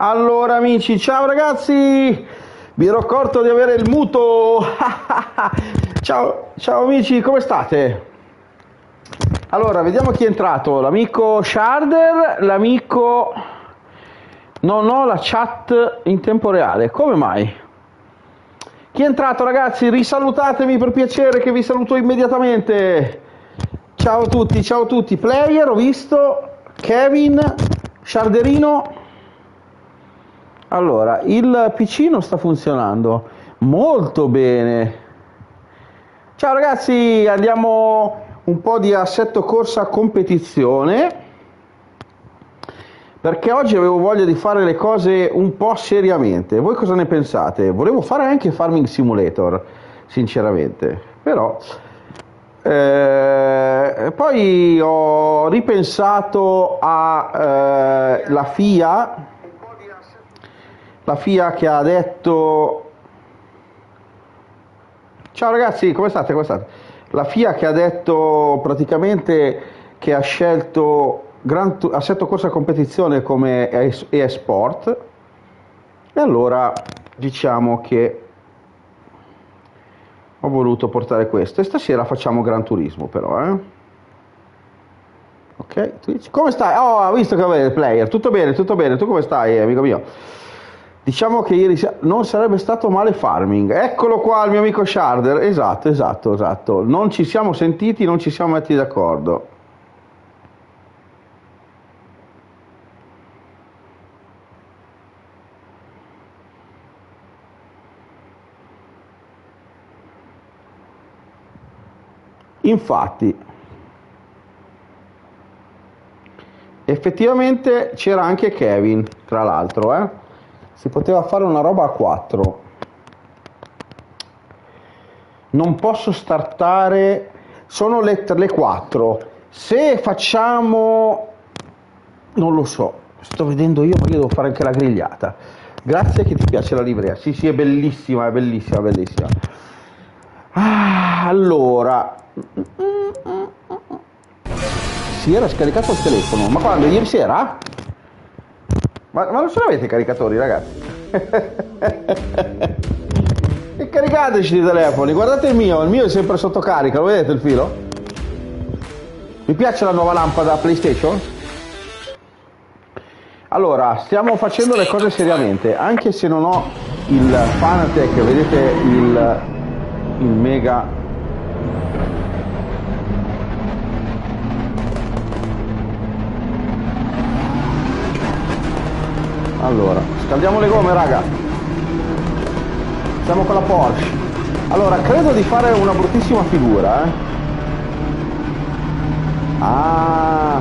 Allora amici, ciao ragazzi! Mi ero accorto di avere il muto. ciao, ciao amici, come state? Allora, vediamo chi è entrato. L'amico Sharder, l'amico... Non ho la chat in tempo reale. Come mai? Chi è entrato ragazzi? Risalutatemi per piacere che vi saluto immediatamente. Ciao a tutti, ciao a tutti. Player, ho visto. Kevin, Sharderino. Allora, il PC non sta funzionando. Molto bene. Ciao ragazzi, andiamo un po' di assetto corsa competizione perché oggi avevo voglia di fare le cose un po' seriamente. Voi cosa ne pensate? Volevo fare anche Farming Simulator, sinceramente, però eh, poi ho ripensato alla eh, FIA, la FIA che ha detto Ciao ragazzi, come state? Come state? La FIA che ha detto praticamente che ha scelto Gran, assetto corsa competizione come eSport e allora diciamo che ho voluto portare questo e stasera facciamo Gran Turismo però eh? ok Twitch. come stai? oh ho visto che il player tutto bene tutto bene tu come stai amico mio diciamo che ieri non sarebbe stato male farming. Eccolo qua il mio amico Sharder. Esatto esatto esatto. Non ci siamo sentiti non ci siamo messi d'accordo. Infatti, effettivamente c'era anche Kevin, tra l'altro, eh? Si poteva fare una roba a 4. Non posso startare, sono le, le 4. Se facciamo, non lo so, sto vedendo io perché devo fare anche la grigliata. Grazie che ti piace la livrea. Sì, sì, è bellissima, è bellissima, bellissima. Ah, allora, si era scaricato il telefono, ma quando? Ieri sera? Ma, ma non ce l'avete i caricatori, ragazzi? e caricateci i telefoni, guardate il mio, il mio è sempre sotto carica, lo vedete il filo? Mi piace la nuova lampada PlayStation? Allora, stiamo facendo le cose seriamente, anche se non ho il Fanatec, vedete il, il mega allora scaldiamo le gomme raga. Siamo con la Porsche. Allora credo di fare una bruttissima figura eh. Ah.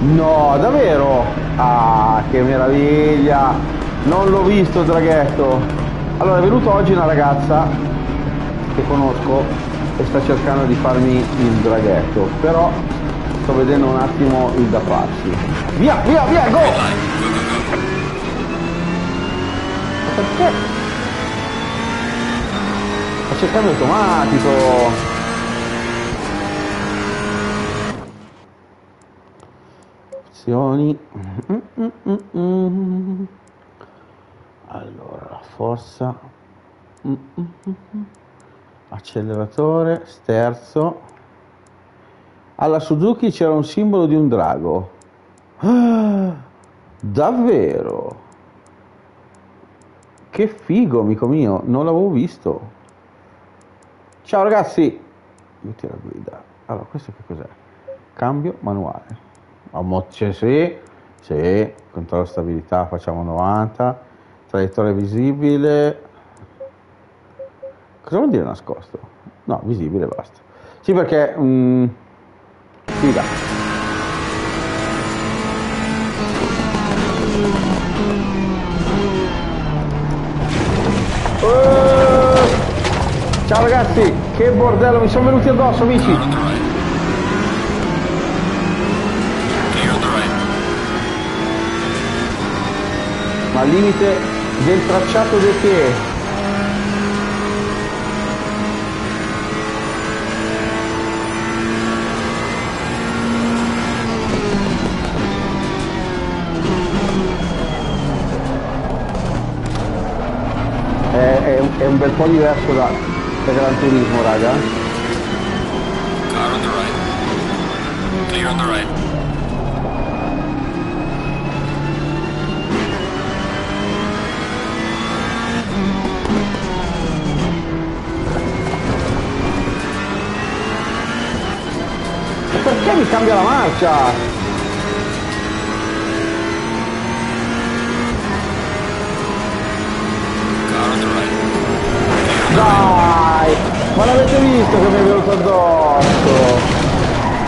No davvero? Ah che meraviglia. Non l'ho visto draghetto. Allora è venuto oggi una ragazza che conosco e sta cercando di farmi il draghetto però sto vedendo un attimo il da farsi. Via via via go perché? Il cambio automatico opzioni. Allora forza. Acceleratore sterzo. Alla Suzuki c'era un simbolo di un drago. Ah, davvero che figo, amico mio, non l'avevo visto. Ciao ragazzi, metti la guida. Allora, questo che cos'è? Cambio manuale. A cioè, sì, sì, controllo stabilità, facciamo 90, traiettoria visibile. Cosa vuol dire nascosto? No, visibile, basta. Sì, perché... Mm, figa. Ciao ragazzi, che bordello, mi sono venuti addosso amici! Ma al limite del tracciato del piede. è un bel po' diverso da da Gran Turismo, raga. Car on the right. Clear on the right. Perché mi cambia la marcia? Car Ma l'avete visto che mi è venuto addosso?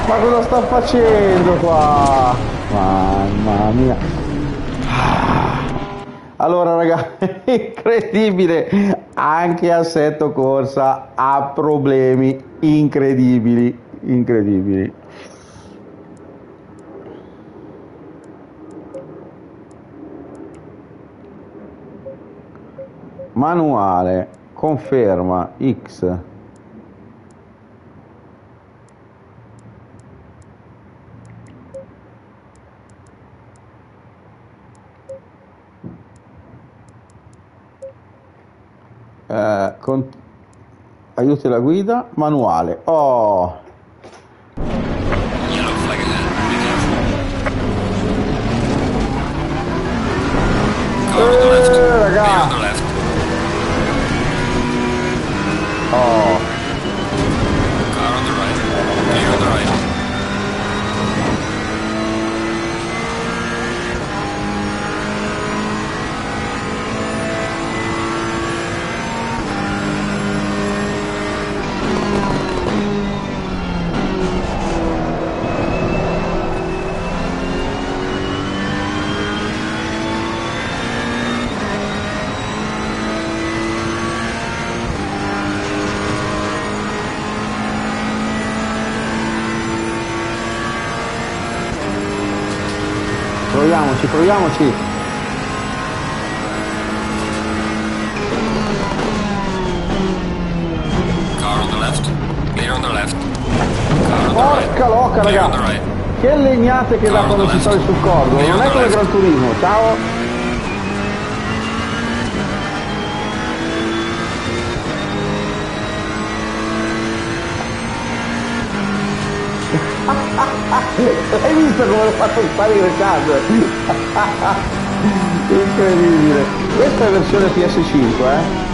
Ma cosa sta facendo qua? Mamma mia. Ah. Allora raga, incredibile, anche Assetto Corsa ha problemi incredibili, incredibili. Manuale, conferma X. Eh, con- aiuti alla guida, manuale. Oh, Yellow flag ahead. Legnate che dà quando si sale sul cordo. Non è come Gran Turismo, ciao. Hai visto come l'ho fatto sparire Chad? Incredibile. Questa è versione PS5, eh?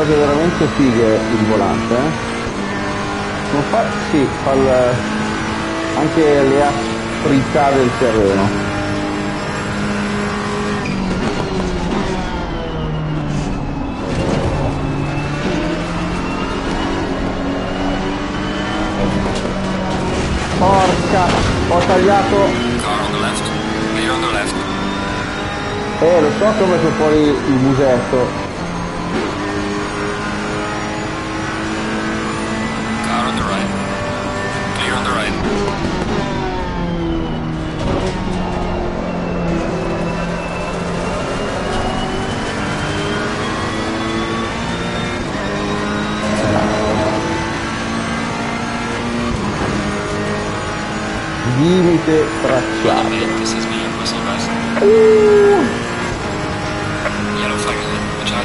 Cose veramente fighe il volante, eh? Non fa, sì, fa il- anche le asprità del terreno. Porca, ho tagliato, eh lo so che ho messo fuori il musetto,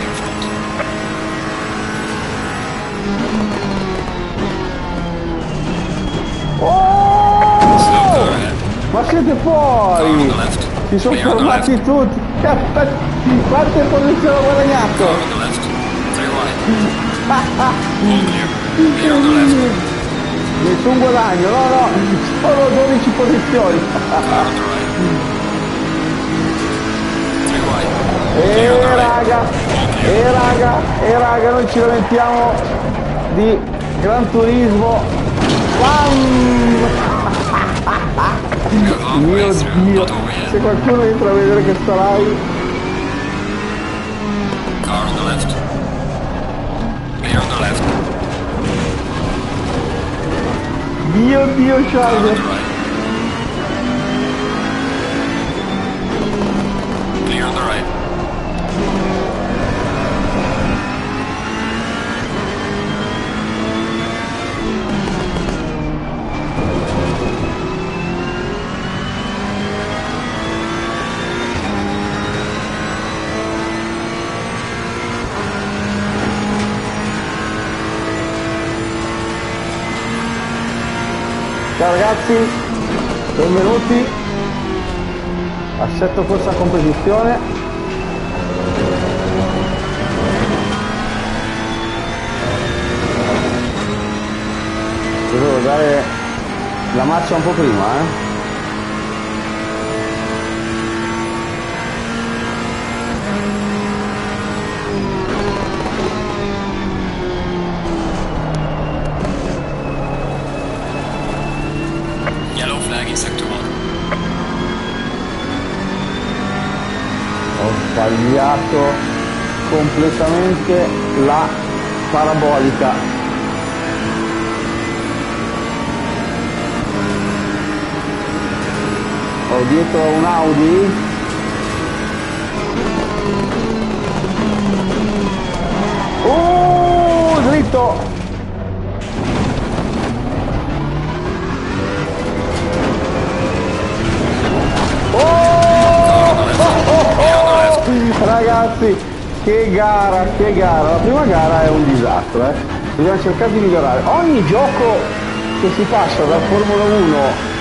in front. Oh! Ahead. Ma siete fuori! Si sono fermati tutti! Quante posizioni ho guadagnato? Car Nessun guadagno, no no, solo 12 posizioni. E right. raga, e raga, e raga, noi ci lamentiamo di Gran Turismo. Bam! Mio. Dio, se qualcuno entra a vedere questa live, Dio Dio Car ragazzi, benvenuti. Assetto corsa competizione. Devo dare la marcia un po' prima, eh? Sbagliato completamente la parabolica. Ho dietro un Audi. Uh, dritto! Ragazzi, che gara, che gara. La prima gara è un disastro, eh. Bisogna cercare di migliorare. Ogni gioco che si passa da Formula 1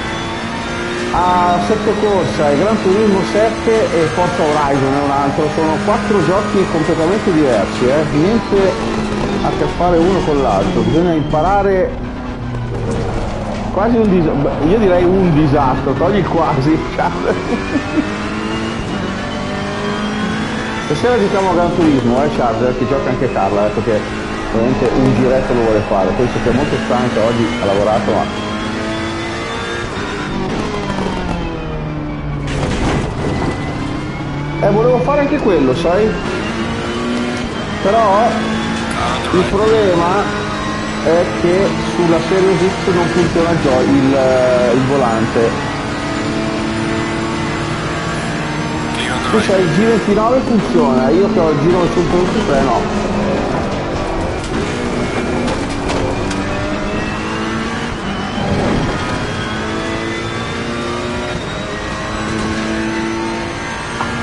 a Sette Corsa e Gran Turismo 7 e Forza Horizon è un altro, sono quattro giochi completamente diversi, eh. niente a che fare uno con l'altro, bisogna imparare quasi un disastro, io direi un disastro, togli quasi, Stasera giochiamo a Gran Turismo, eh Charger, che gioca anche Carla, ha detto che ovviamente un giretto lo vuole fare, penso che è molto stanca oggi, ha lavorato ma... Eh, volevo fare anche quello, sai? Però il problema è che sulla Series X non funziona già il, il volante. Clear on the Tu right. sai, il G29 funziona, io che ho il G923 no.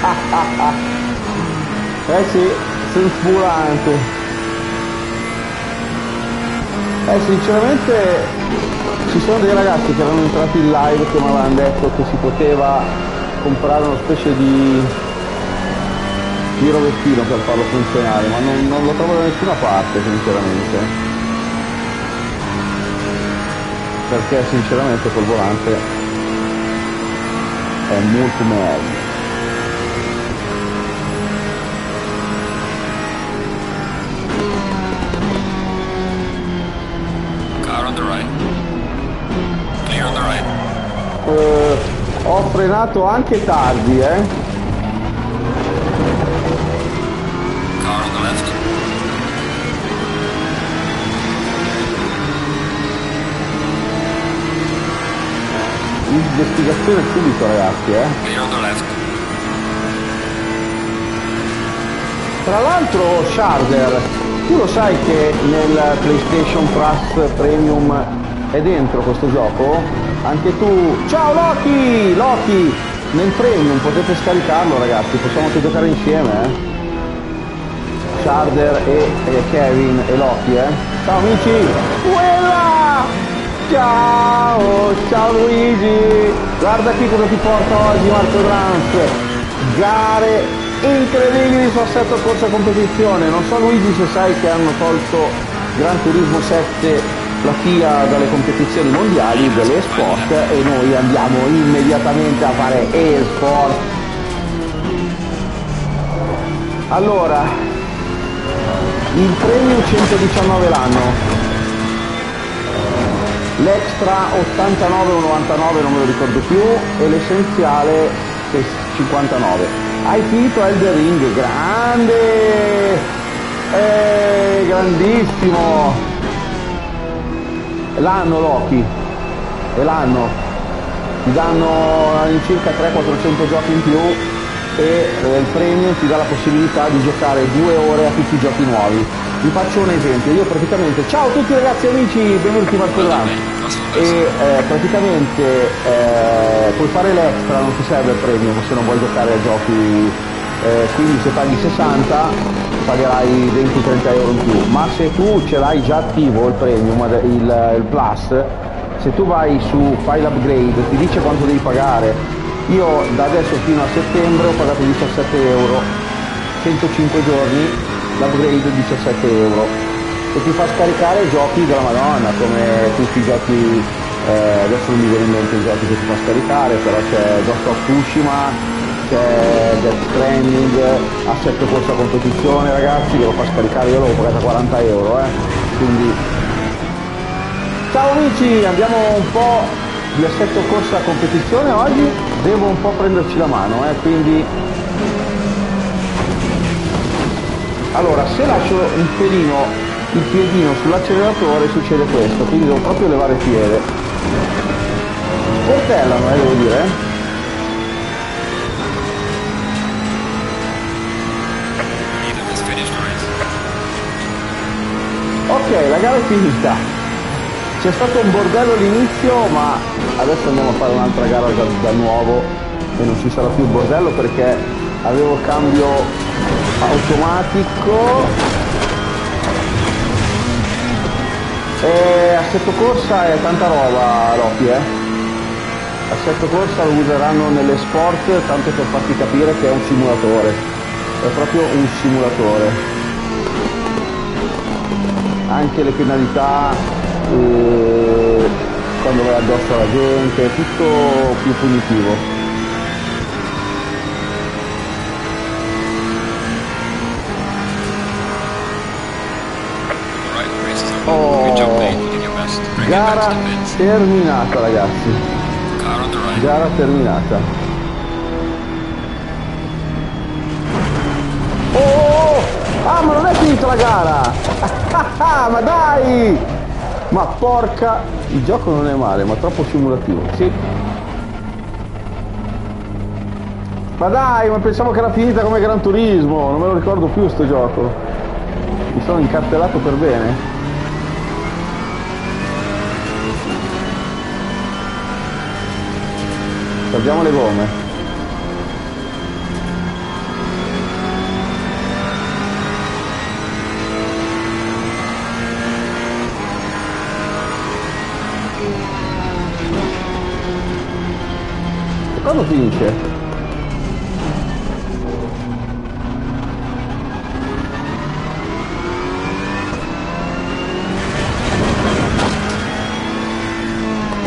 Eh sì, senza volante. Eh sinceramente ci sono dei ragazzi che erano entrati in live che mi avevano detto che si poteva comprare una specie di, di rovettino per farlo funzionare, ma non, non lo trovo da nessuna parte sinceramente. Perché sinceramente col volante è molto meglio. Frenato anche tardi, eh. Investigazione subito ragazzi, eh. Tra l'altro Sharder, tu lo sai che nel PlayStation Plus Premium è dentro questo gioco? Anche tu. Ciao Loki! Loki! Nel Premium potete scaricarlo ragazzi, possiamo anche giocare insieme, eh? Sharder e, e Kevin e Loki, eh? Ciao amici! Quella! Ciao! Ciao Luigi! Guarda qui cosa ti porta oggi Marco Drance! Gare incredibili su assetto corsa competizione. Non so Luigi se sai che hanno tolto Gran Turismo 7 la FIA dalle competizioni mondiali delle esport e noi andiamo immediatamente a fare esport. Allora, il premium 119 l'anno, l'extra 89 o 99 non me lo ricordo più e l'essenziale 59 hai finito Elder Ring? Grande! Eh, grandissimo l'anno Loki e l'anno ti danno all'incirca 300-400 giochi in più e eh, il premium ti dà la possibilità di giocare due ore a tutti i giochi nuovi. Vi faccio un esempio, io praticamente, ciao a tutti ragazzi e amici, benvenuti al programma. E eh, praticamente eh, puoi fare l'extra, non ti serve il premium se non vuoi giocare a giochi, eh, quindi se paghi 60 pagherai 20-30 euro in più, ma se tu ce l'hai già attivo il premium, il, il plus, se tu vai su file upgrade ti dice quanto devi pagare. Io da adesso fino a settembre ho pagato 17 euro. 105 giorni l'upgrade 17 euro. E ti fa scaricare giochi della madonna come tutti i giochi eh, adesso non mi viene in mente i giochi che ti fa scaricare però c'è Ghost of Tsushima c'è Death Stranding assetto corsa competizione ragazzi che lo fa scaricare io l'avevo pagata 40 euro eh. quindi Ciao amici, andiamo un po' di assetto corsa competizione oggi, devo un po' prenderci la mano, eh, quindi... Allora, se lascio un pelino il piedino sull'acceleratore succede questo, quindi devo proprio levare piede. Portellano, eh, devo dire. Ok, la gara è finita. C'è stato un bordello all'inizio, ma adesso andiamo a fare un'altra gara da, da nuovo e non ci sarà più bordello perché avevo cambio automatico. E assetto corsa è tanta roba Loki eh. Assetto corsa lo useranno nelle sport tanto per farti capire che è un simulatore. È proprio un simulatore anche le penalità e quando vai addosso alla gente, è tutto più punitivo. Oh, gara terminata ragazzi. Gara terminata. Oh, oh, oh, ah ma non è finita la gara! ma dai! Ma porca, il gioco non è male, ma troppo simulativo. Sì. Ma dai, ma pensavo che era finita come Gran Turismo, non me lo ricordo più sto gioco. Mi sono incartellato per bene. Salviamo le gomme. Finisce?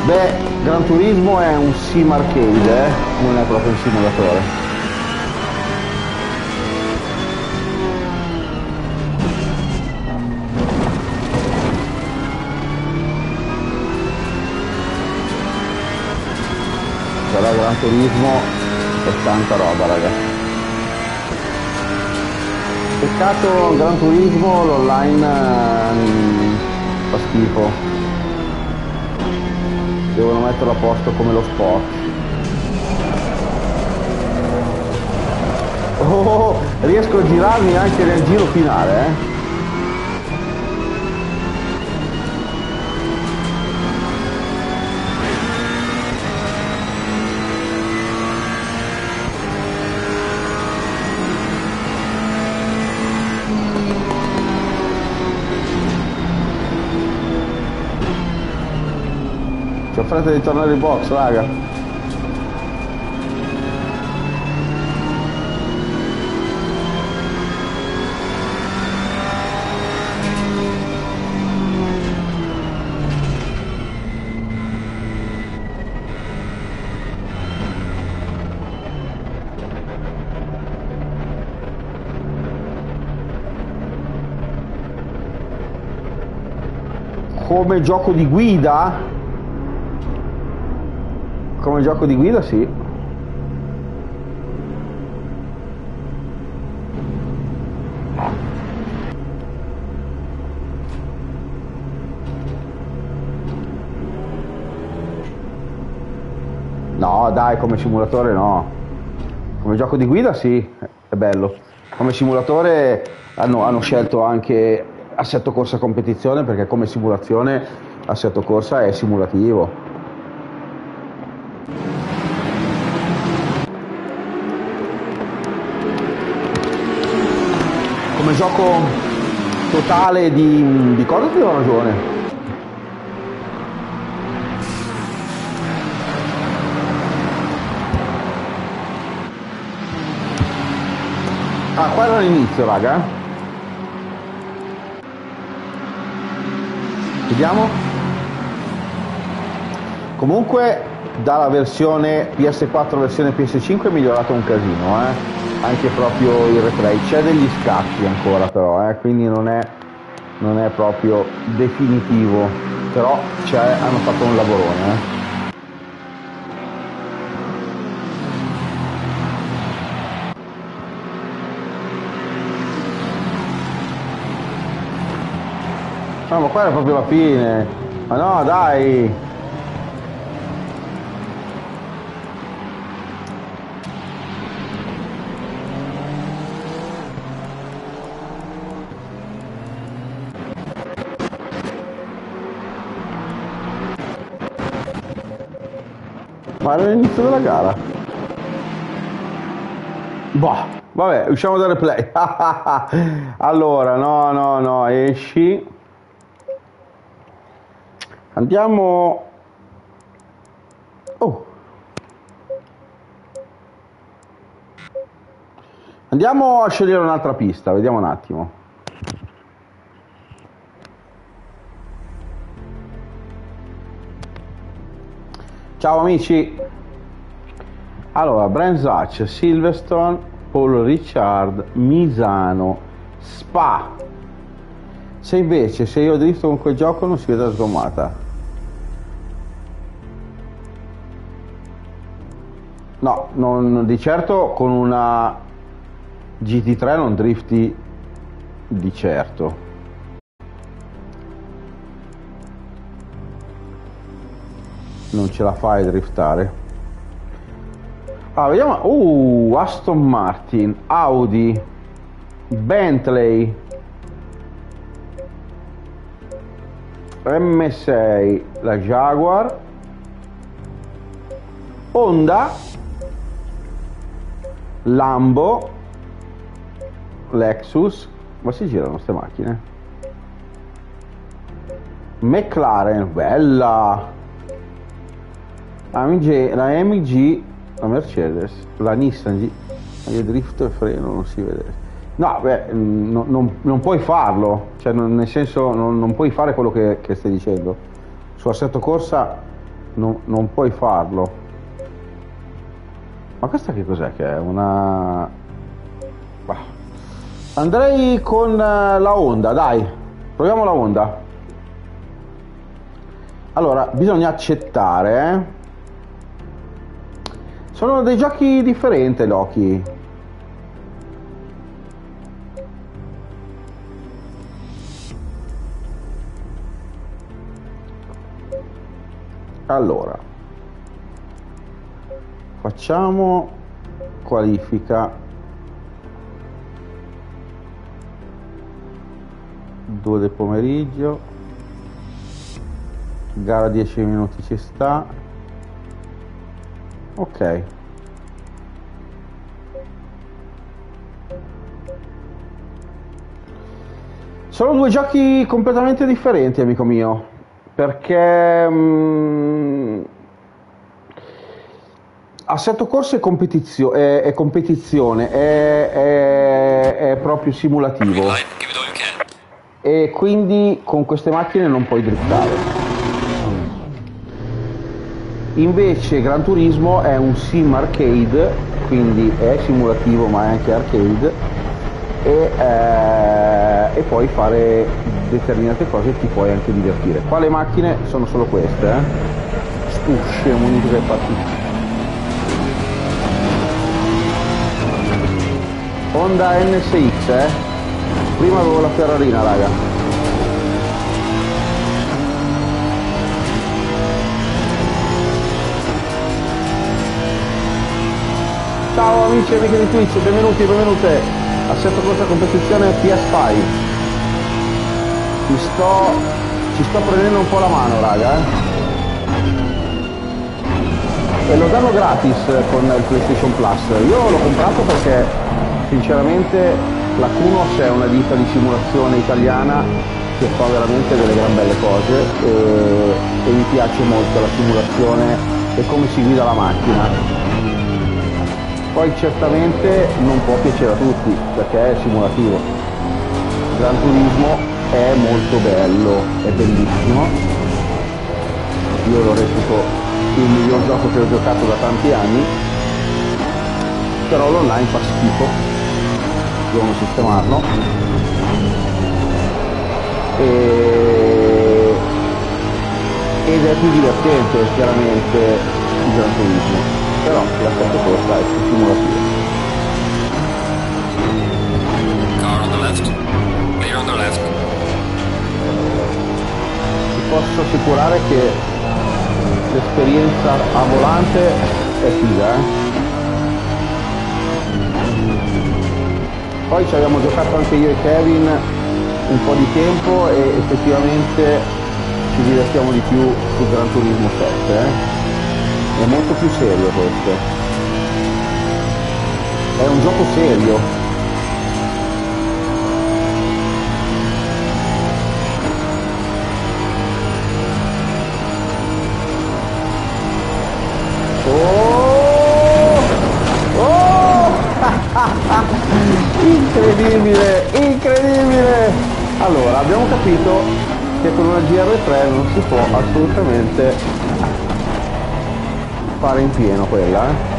Beh, Gran Turismo è un sim arcade, eh? non è proprio un simulatore. Però Gran Turismo è tanta roba ragazzi peccato Gran Turismo l'online mm, fa schifo. Devono metterlo a posto come lo sport. Oh, riesco a girarmi anche nel giro finale eh fretta di tornare in box, raga. Come gioco di guida come gioco di guida sì. No, dai, come simulatore no. Come gioco di guida sì, è bello. Come simulatore hanno, hanno scelto anche assetto corsa competizione perché come simulazione assetto corsa è simulativo. Gioco totale di, di cosa ti do ragione. Ah, qua era l'inizio, raga. Vediamo. Comunque dalla versione PS4 versione PS5 è migliorato un casino, eh. Anche proprio il replay. C'è degli scatti ancora però, eh, quindi non è, non è proprio definitivo. Però hanno fatto un lavorone, eh. No, ma qua era proprio la fine. Ma no, dai. Ma era l'inizio della gara. Boh, vabbè, usciamo dal replay. allora, no, no, no, esci. Andiamo... Oh. Andiamo a scegliere un'altra pista, vediamo un attimo. Ciao amici. Allora, Brands Hatch, Silverstone, Paul Richard, Misano, Spa. Se invece se io drifto con quel gioco non si vede la sgommata. No, non, di certo con una GT3 non drifti di certo. Non ce la fai a driftare. Ah, vediamo. Uh, Aston Martin, Audi, Bentley, M6, la Jaguar, Honda Lambo, Lexus, ma si girano queste macchine? McLaren, bella! AMG, la MG, la Mercedes, la Nissan G, il drift e freno non si vede. No, beh, no, non, non, puoi farlo, cioè non, nel senso non, non, puoi fare quello che, che, stai dicendo. Su assetto corsa non puoi farlo. Ma questa che cos'è che è? Una... Bah. Andrei con eh, la Honda, dai. Proviamo la Honda. Allora, bisogna accettare. Eh. Sono dei giochi differenti, Loki. Allora facciamo qualifica due del pomeriggio. Gara 10 minuti ci sta. Ok sono due giochi completamente differenti amico mio perché mm, Assetto corso è, competizio- è, è competizione, è, è, è, proprio simulativo. E quindi con queste macchine non puoi driftare. Invece Gran Turismo è un sim arcade, quindi è simulativo ma è anche arcade e, eh, e puoi fare determinate cose e ti puoi anche divertire. Qua le macchine sono solo queste, eh? Stusce, monitor e partite Honda NSX eh prima avevo la Ferrarina raga Ciao amici e amiche di Twitch, benvenuti, benvenute. Assetto questa competizione PS5. Ci sto, ci sto prendendo un po' la mano, raga. Eh. E lo danno gratis con il PlayStation Plus. Io l'ho comprato perché sinceramente la Kunos è una ditta di simulazione italiana che fa veramente delle gran belle cose e, e mi piace molto la simulazione e come si guida la macchina poi certamente non può piacere a tutti perché è simulativo. Gran Turismo è molto bello, è bellissimo. Io lo reputo il miglior gioco che ho giocato da tanti anni, però l'online fa schifo, devono sistemarlo. E... Ed è più divertente chiaramente il Gran Turismo però l'aspetto corta è più simulativo. Car on the left. Clear on the left. Ti posso assicurare che l'esperienza a volante è figa, eh? Poi ci abbiamo giocato anche io e Kevin un po' di tempo e effettivamente ci divertiamo di più su Gran Turismo 7, eh? È molto più serio questo è un gioco serio oh! Oh! incredibile incredibile allora abbiamo capito che con una GR3 non si può assolutamente fare in pieno quella eh?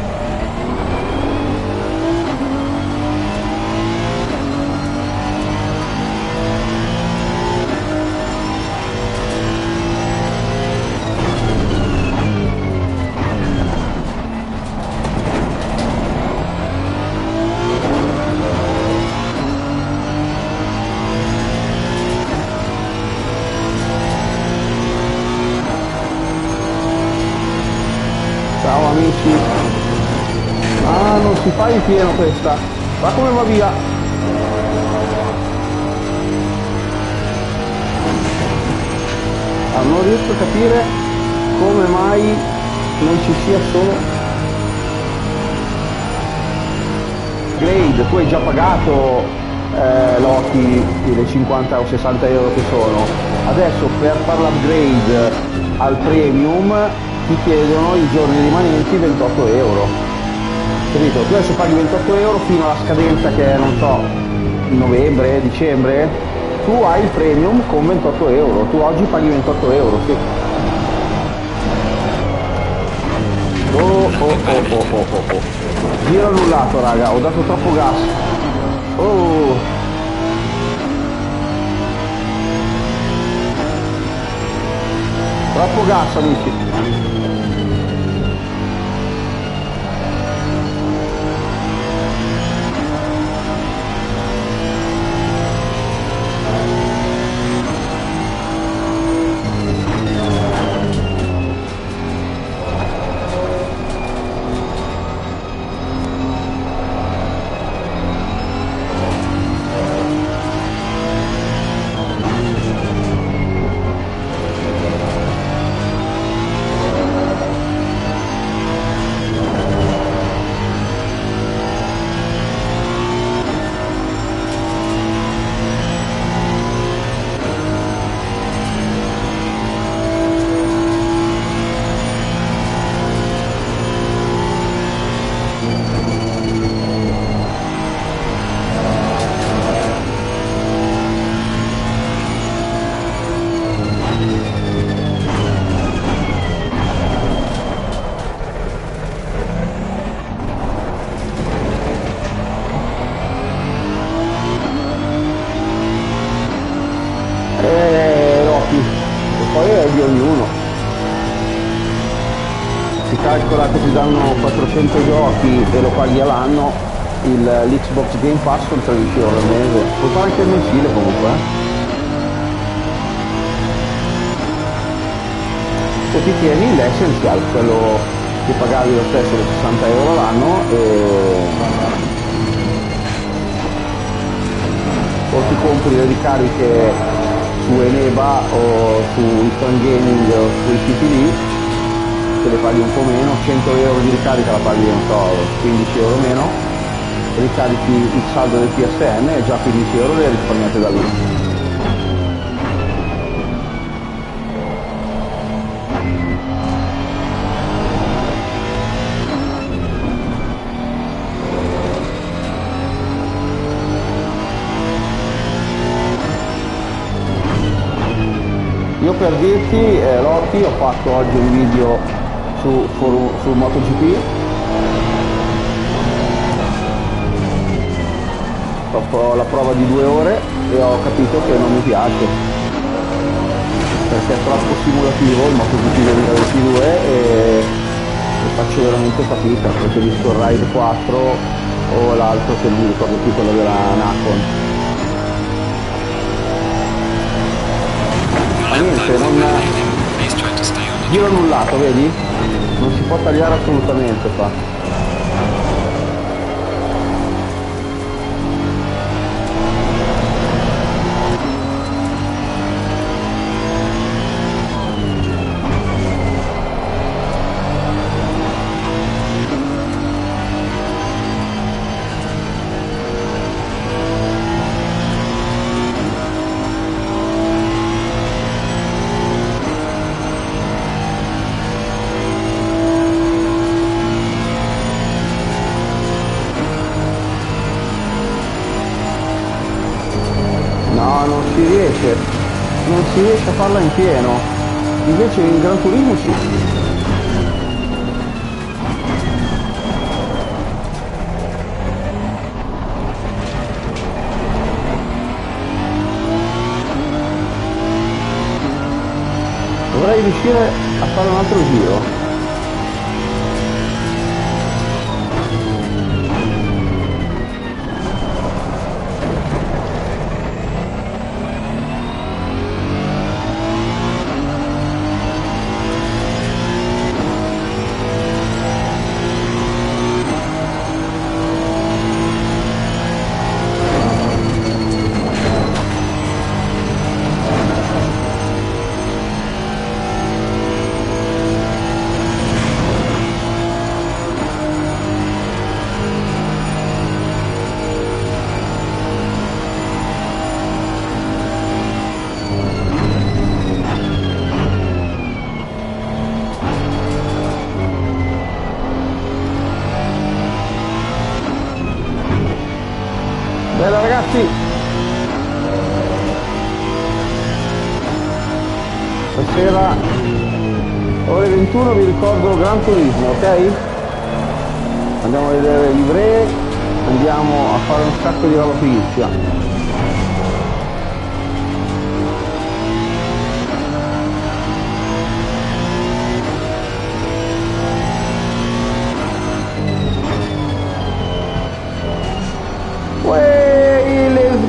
50 o 60 euro che sono adesso per fare l'upgrade al premium ti chiedono i giorni rimanenti 28 euro capito? Tu adesso paghi 28 euro fino alla scadenza che è, non so, novembre, dicembre, tu hai il premium con 28 euro, tu oggi paghi 28 euro, sì. Oh oh oh oh oh oh oh. Giro annullato raga, ho dato troppo gas. Oh. Troppo gas amici. paghi ricarichi il saldo del PSN e già 15 euro le risparmiate da lì Io per dirti, eh, Lotti, ho fatto oggi un video su, su, su MotoGP. Fatto la prova di due ore e ho capito che non mi piace. Perché è troppo simulativo il MotoGP 2022 e, e faccio veramente fatica. Preferisco il Ride 4 o l'altro che non mi ricordo più quello della Nacon. niente, non... Giro annullato, vedi? Non si può tagliare assolutamente qua. Invece in Gran Turismo ok andiamo a vedere livree andiamo a fare un sacco di roba fighissima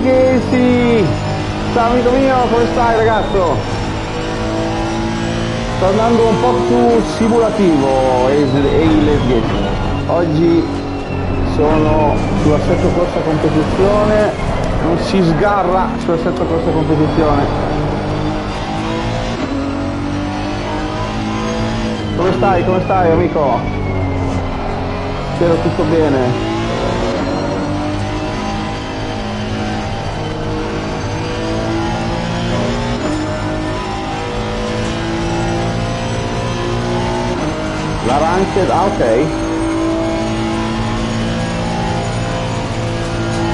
Ghesi! Ciao amico mio, come stai ragazzo? Sto andando un po' più simulativo Eiles Ghesi. Oggi sono sull'assetto corsa competizione, non si sgarra sull'assetto corsa competizione. Come stai? Come stai amico? Spero tutto bene. La ranked, ah ok.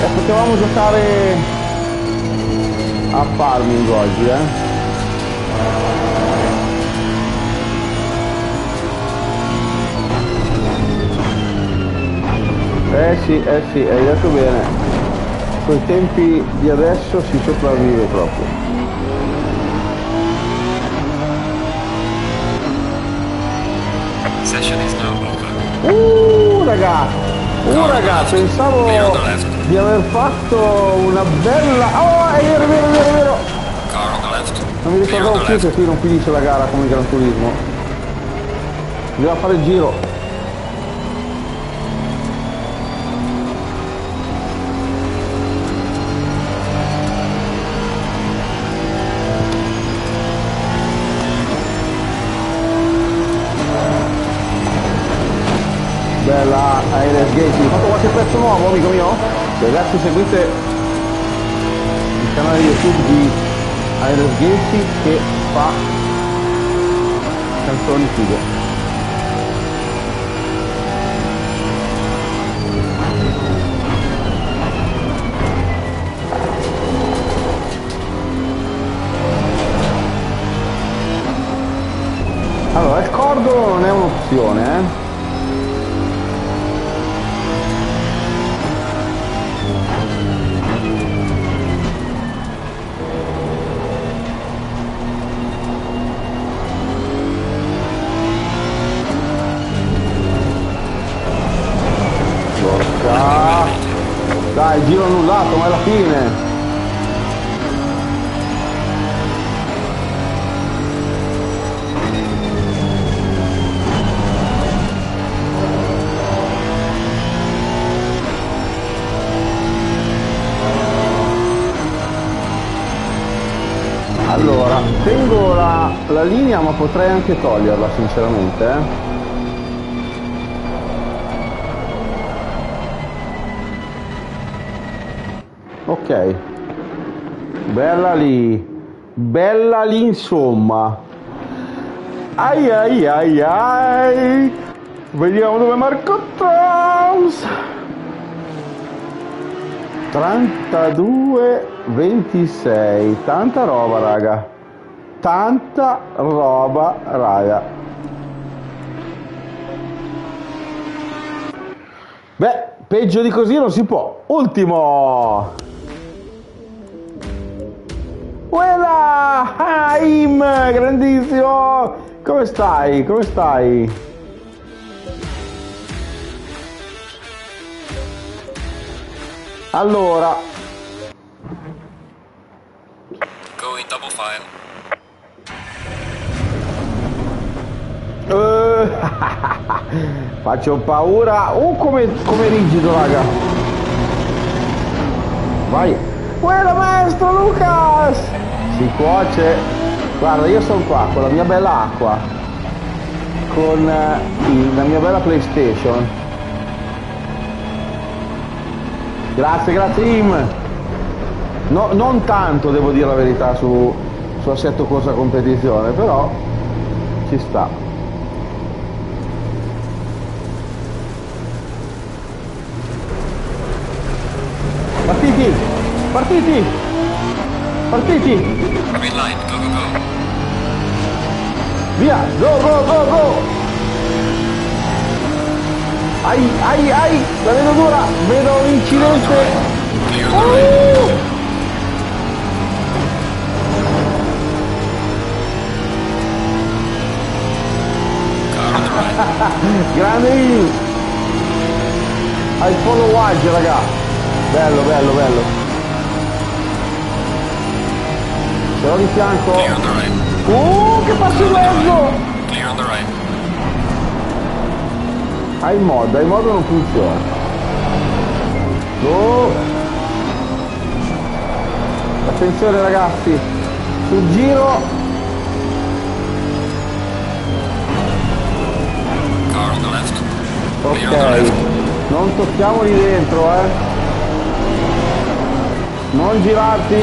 E potevamo giocare a farming oggi, eh. Eh sì, eh sì, hai detto bene. Con i tempi di adesso si sopravvive proprio. Uh, raga! Uh, raga, pensavo di aver fatto una bella... Oh, è vero, è vero, è vero, è vero! Non mi ricordavo più che qui non finisce la gara come il Gran Turismo. Bisogna fare il giro. Gate, hai qualche pezzo nuovo amico mio? Ragazzi seguite il canale YouTube di Iris Gate che fa canzoni fighe. Allora, il cordolo non è un'opzione, eh? Ma potrei anche toglierla sinceramente. eh. Ok. Bella lì. Bella lì insomma. Ai ai ai ai. Vediamo dove Marco Trams. 32 26 tanta roba raga tanta roba raga beh peggio di così non si può ultimo Uela! Haim! Grandissimo! Come stai? Come stai? Allora, Go in double file. Eh, faccio paura. Uh, come, come rigido, raga. Vai. Uela, maestro Lucas! Si cuoce. Guarda, io sono qua con la mia bella acqua. Con eh, la mia bella PlayStation. Grazie, grazie Im. No, non tanto devo dire la verità su, su assetto corsa competizione, però ci sta. Partiti! Partiti! Partiti! Green line. Go, go, go. Via! Go, go, go, go! Ai, ai, ai! La vedo dura! Vedo un incidente! Right. Grande! Hai follow wide, raga! Bello, bello, bello! Ce l'ho di fianco! Right. Uh, che passo in mezzo! Right. Hai mod, hai mod non funziona. Oh. Attenzione ragazzi, sul giro, ok, non tocchiamoli dentro eh. Non girarti.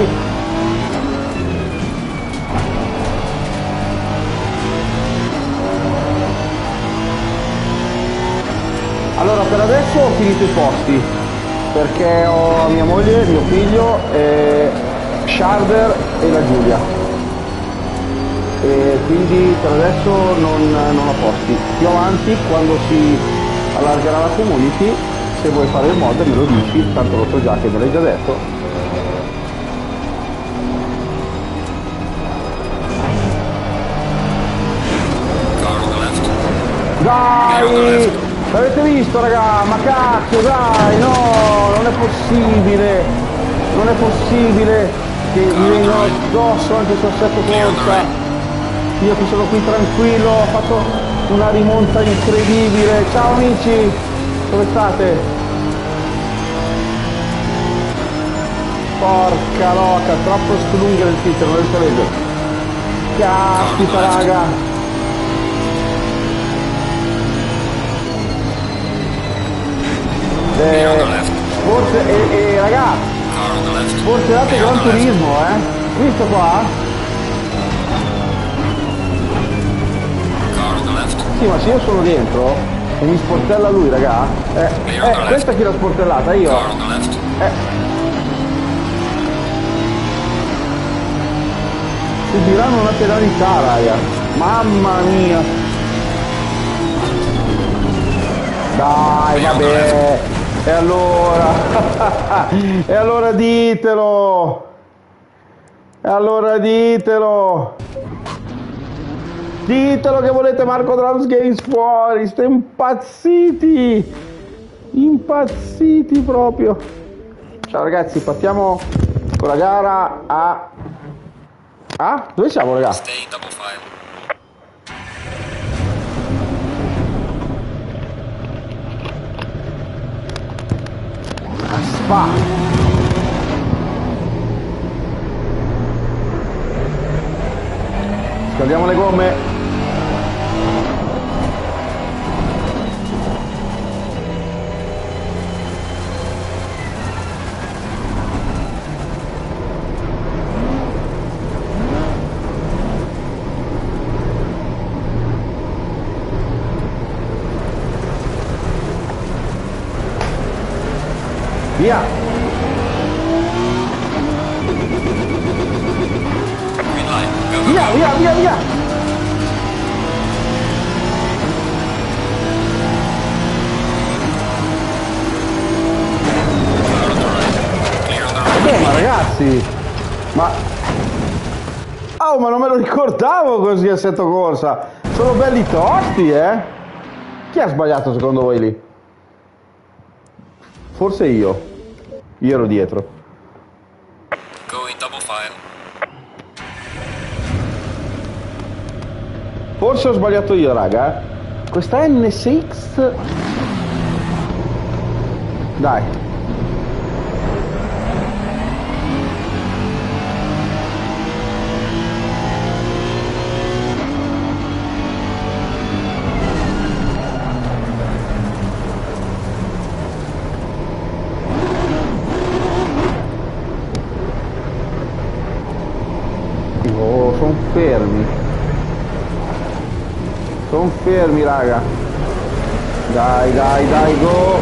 Allora per adesso ho finito i posti perché ho mia moglie, mio figlio, e Sharder e la Giulia. E quindi per adesso non, non ho posti. Più avanti quando si allargerà la community, se vuoi fare il mod me lo dici, tanto lo so già che me l'hai già detto. Dai! L'avete visto raga? Ma cacchio dai, no, non è possibile, non è possibile che mi vengono addosso anche su assetto corsa. Io che sono qui tranquillo, ho fatto una rimonta incredibile. Ciao amici, come state? Porca loca, troppo lunga il titolo, non riesco a leggere. Caspita raga! Eh, forse, e, e raga, Car on the left. forse date Gran. Turismo, eh. Visto qua? Sì, ma se io sono dentro e mi sportella lui, raga. Eh, eh questa chi l'ha sportellata? Io. Eh. Subiranno una penalità, raga. Mamma mia. Dai, vabbè. E allora? e allora ditelo. E allora ditelo. Ditelo che volete Marco Drums Games fuori. Stai impazziti. Impazziti proprio. Ciao ragazzi, partiamo con la gara a... Ah? Dove siamo ragazzi? Spa. Scaldiamo le gomme. Via. Via, via, via, via. Vabbè, ma ragazzi, ma... Oh, ma non me lo ricordavo così assetto corsa. Sono belli tosti, eh? Chi ha sbagliato secondo voi lì? Forse io. Io ero dietro. Go in double file. Forse ho sbagliato io, raga. eh. Questa NSX... Dai. Fermi, raga. Dai, dai, dai, go.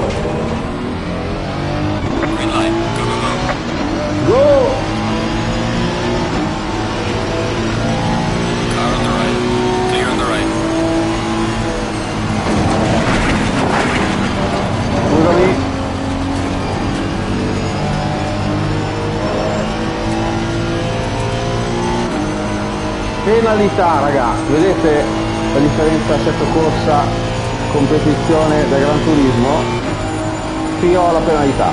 Go. Penalità, ragazzi. Vedete la differenza assetto corsa competizione del Gran Turismo? Qui ho la penalità.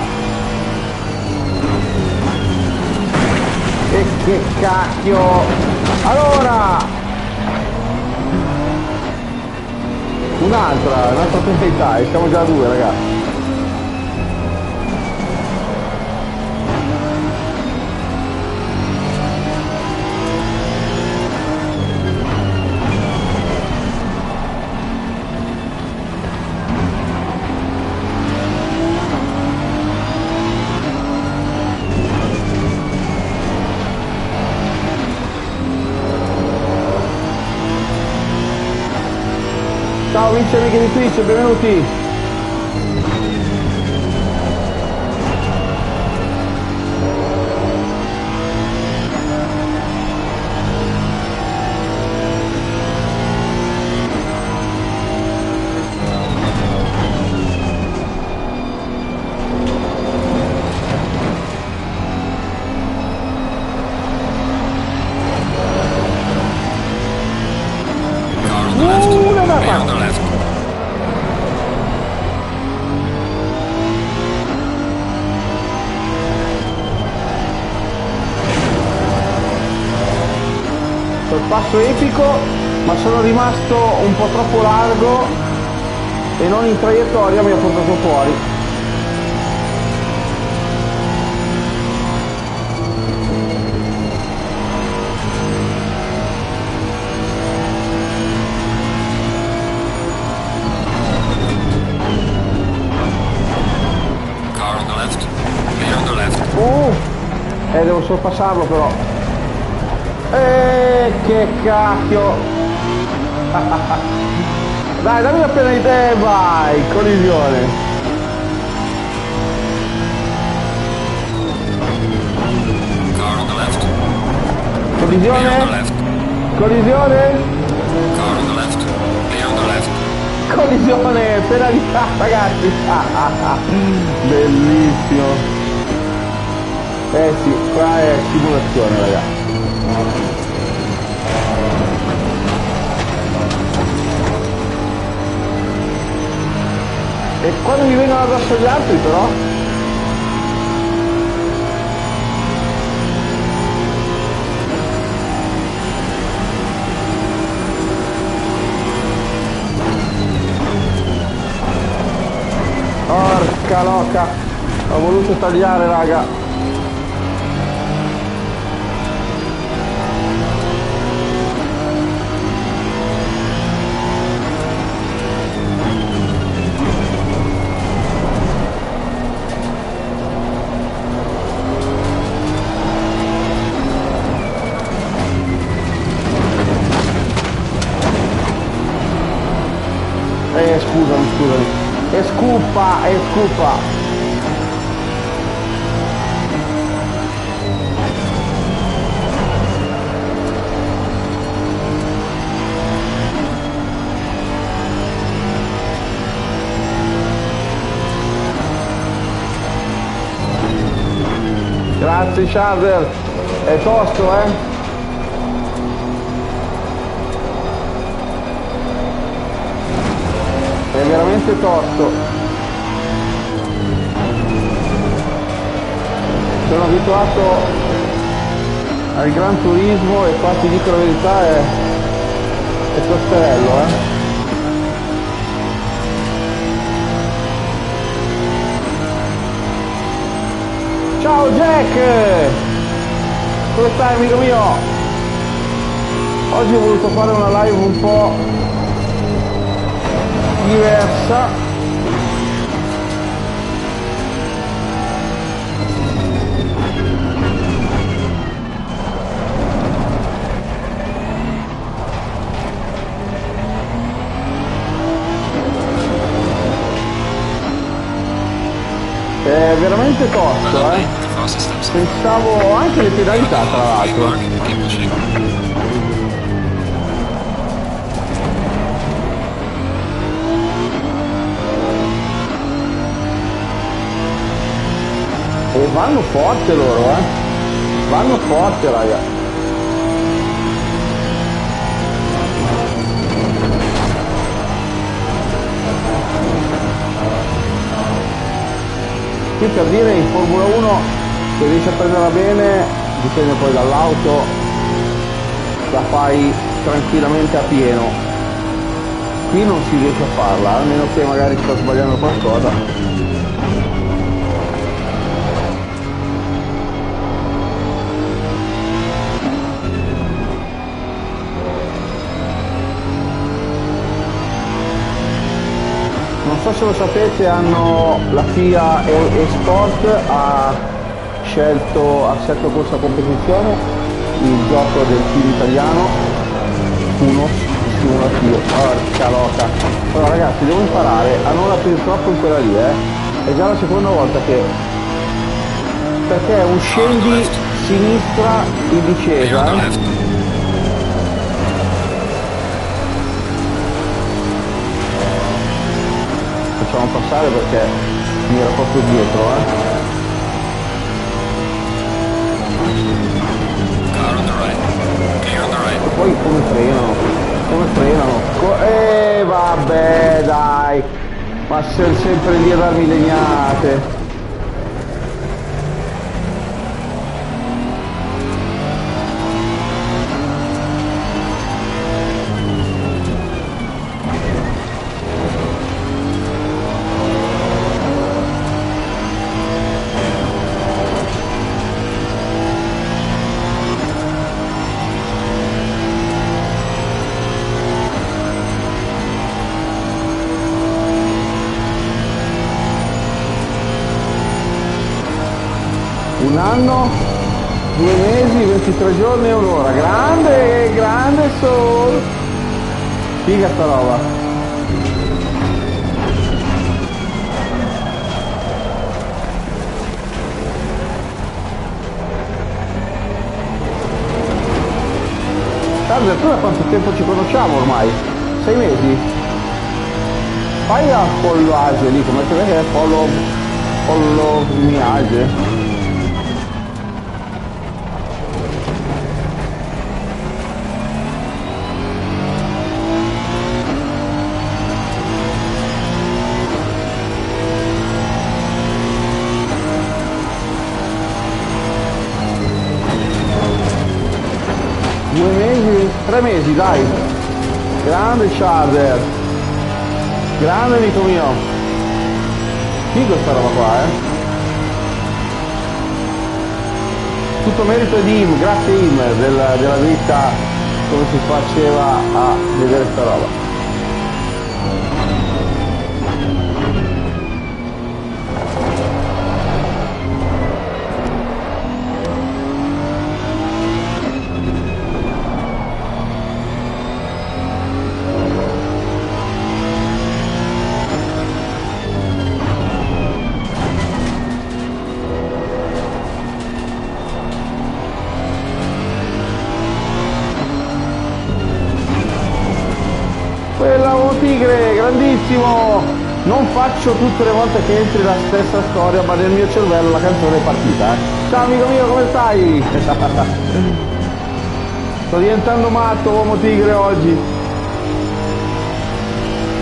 E che cacchio! Allora! Un'altra, un'altra penalità, e siamo già a due ragazzi. Amici di Twitch, benvenuti. sono rimasto un po' troppo largo e non in traiettoria mi ha portato fuori Uh, eh, devo sorpassarlo però. E che cacchio! Dai, dammi una penalità e vai, collisione. Collisione? Collisione? Collisione, penalità ragazzi. Bellissimo. Eh sì, qua è simulazione ragazzi. E quando mi vengono addosso gli altri però? Porca loca, ho voluto tagliare raga. Scupa, e scupa. Grazie Shader, è tosto eh? Veramente tosto. Sono abituato al Gran Turismo e qua ti dico la verità è, è tosterello, eh. Ciao Jack! Come stai amico mio? Oggi ho voluto fare una live un po' diversa. È veramente tosto eh. Pensavo anche le pedalità tra l'altro vanno forte loro eh. Vanno forte raga. Qui per dire in Formula 1 se riesci a prenderla bene dipende poi dall'auto la fai tranquillamente a pieno. Qui non si riesce a farla a meno che magari sto sbagliando qualcosa so se lo sapete hanno la FIA e, Sport ha scelto ha scelto questa competizione il gioco del team italiano uno simulativo porca loca allora ragazzi devo imparare a non aprire troppo in quella lì eh. È già la seconda volta che perché un scendi sinistra in discesa eh. Facciamo passare perché mi era proprio dietro eh. Poi come frenano? Come frenano? Co- eh vabbè dai. Ma sei sempre lì a darmi legnate giorni e un'ora. Grande, grande Soul. Figa sta roba. Salve, tu da quanto tempo ci conosciamo ormai? Sei mesi? Fai a pollo age lì, come si vede? Pollo... pollo mi age. Tre mesi, dai. Grande Shader. Grande amico mio. Figo sta roba qua, eh. Tutto merito di Im, grazie Im della, della dritta come si faceva a vedere sta roba. Tigre, grandissimo! Non faccio tutte le volte che entri la stessa storia, ma nel mio cervello la canzone è partita. Eh. Ciao amico mio, come stai? Sto diventando matto, uomo tigre oggi.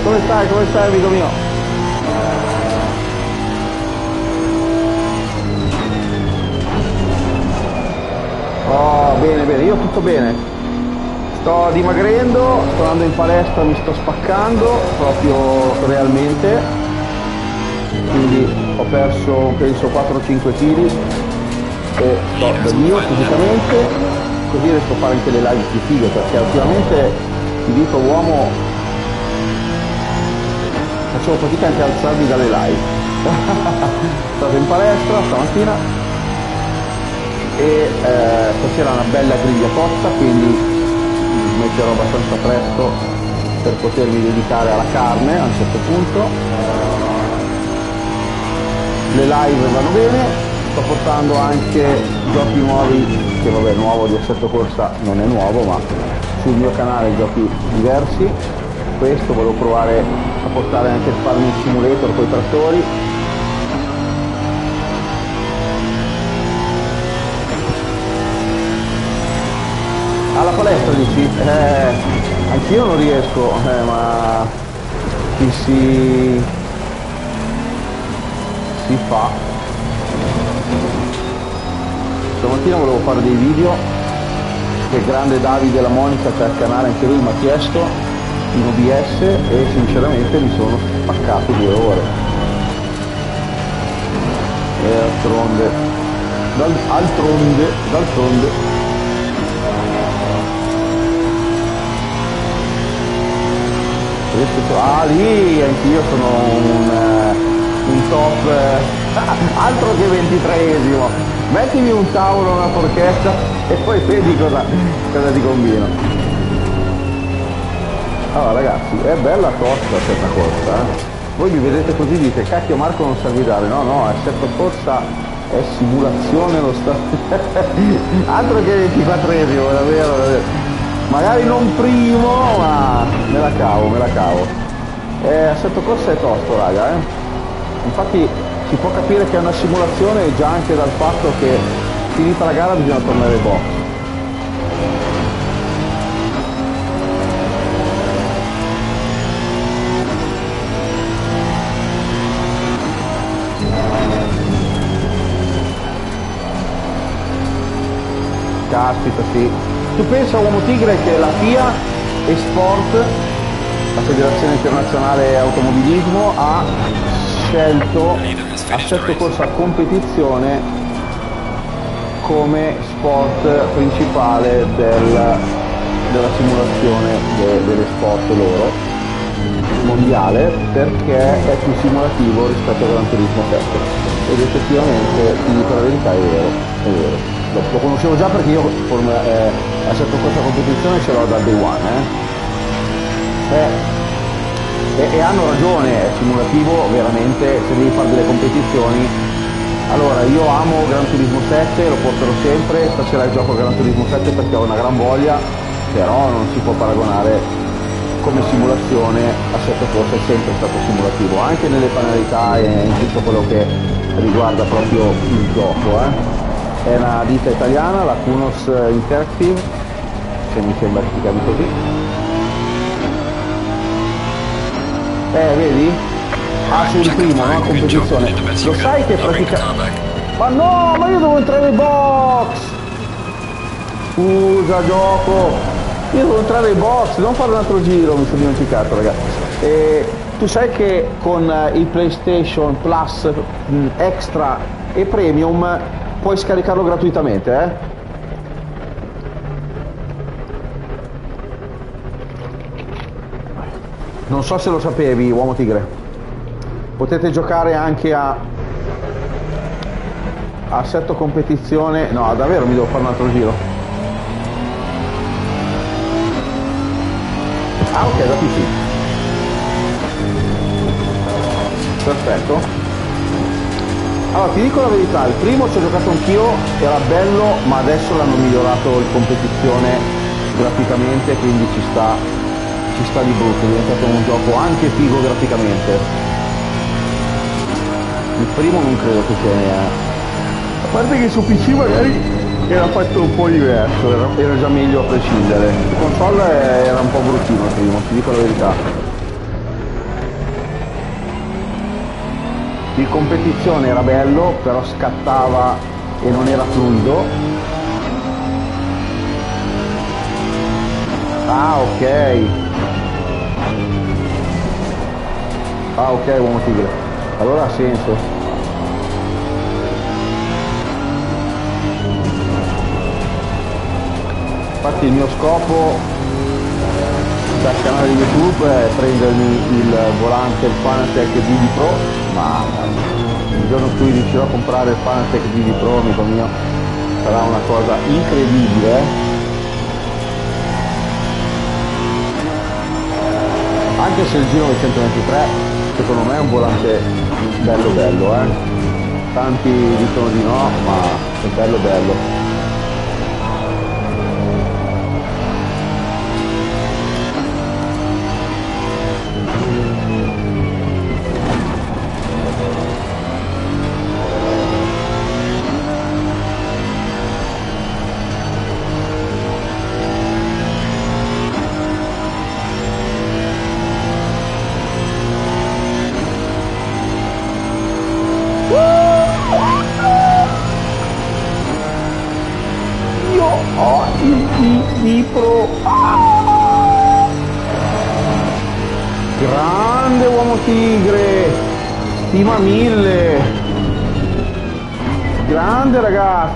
Come stai, come stai amico mio? Oh, bene, bene, io tutto bene. Sto dimagrendo, sto andando in palestra, mi sto spaccando proprio realmente, quindi ho perso penso 4-5 kg e sto da Dio fisicamente, così riesco a fare anche le live più fighe perché ultimamente ti dico uomo facevo fatica anche a alzarmi dalle live. Stato in palestra stamattina e eh, stasera una bella griglia cotta, quindi metterò abbastanza presto per potermi dedicare alla carne a un certo punto. Le live vanno bene, sto portando anche giochi nuovi, che vabbè nuovo di assetto corsa non è nuovo, ma sul mio canale giochi diversi. Questo volevo provare a portare anche il farming simulator con i trattori, alla palestra dici? Eh, anch'io non riesco, eh, ma chi si, si fa. Stamattina volevo fare dei video che grande Davide La Monica che al canale anche lui mi ha chiesto in OBS e sinceramente mi sono spaccato due ore. E d'altronde, dal, altronde, d'altronde Ah lì anch'io sono un, uh, un top, uh, altro che ventitreesimo. Mettimi un tavolo, una forchetta e poi vedi cosa, cosa ti combino. Allora ragazzi, è bella tosta questa corsa. Eh? Voi mi vedete così dite, cacchio Marco non sa guidare. No, no, è certo corsa è simulazione lo sta. altro che 24esimo, davvero, davvero magari non primo ma me la cavo me la cavo. Eh, assetto corsa è tosto raga eh? infatti si può capire che è una simulazione già anche dal fatto che finita la gara bisogna tornare ai box caspita sì tu pensa Uomo Tigre che la FIA e Sport, la Federazione Internazionale Automobilismo, ha scelto assetto corsa competizione come sport principale del, della simulazione de, delle sport loro mondiale perché è più simulativo rispetto al Gran Turismo 7 ed effettivamente ti dico la verità è vero, è vero lo conoscevo già perché io con, eh, accetto questa competizione ce l'ho dal day one. Eh. Eh, e, e, hanno ragione, è simulativo veramente, se devi fare delle competizioni. Allora, io amo Gran Turismo 7, lo porterò sempre, stasera gioco Gran Turismo 7 perché ho una gran voglia, però non si può paragonare come simulazione Assetto Corsa è sempre stato simulativo, anche nelle penalità e in tutto quello che riguarda proprio il gioco. Eh. È una ditta italiana, la Kunos Interactive, se mi sembra che si chiami così. Eh, vedi? Ah, sul primo, no? Competizione. Lo sai che praticamente... Ma no, ma io devo entrare in box! Scusa, gioco! Io devo entrare in box, non fare un altro giro, mi sono dimenticato ragazzi. E tu sai che con il PlayStation Plus mm, Extra e Premium puoi scaricarlo gratuitamente, eh? Non so se lo sapevi, Uomo Tigre. Potete giocare anche a assetto competizione. No, davvero mi devo fare un altro giro. Ah ok, da PC. Perfetto. Allora ti dico la verità, il primo ci ho giocato anch'io, era bello, ma adesso l'hanno migliorato in competizione graficamente, quindi ci sta, ci sta di brutto, è diventato un gioco anche figo graficamente. Il primo non credo che sia A parte che su PC magari era fatto un po' diverso, era, era già meglio a prescindere. Il console era un po' bruttino il primo, ti dico la verità. Il competizione era bello, però scattava e non era fluido. Ah ok. Ah ok uomo tigre. Allora ha senso. infatti il mio scopo dal canale youtube è prendermi il volante il Fanatec DD Pro ma il giorno in cui riuscirò a comprare il Fanatec DD Pro amico mio sarà una cosa incredibile anche se il Giro 923 secondo me è un volante bello bello eh? tanti dicono di no ma è bello bello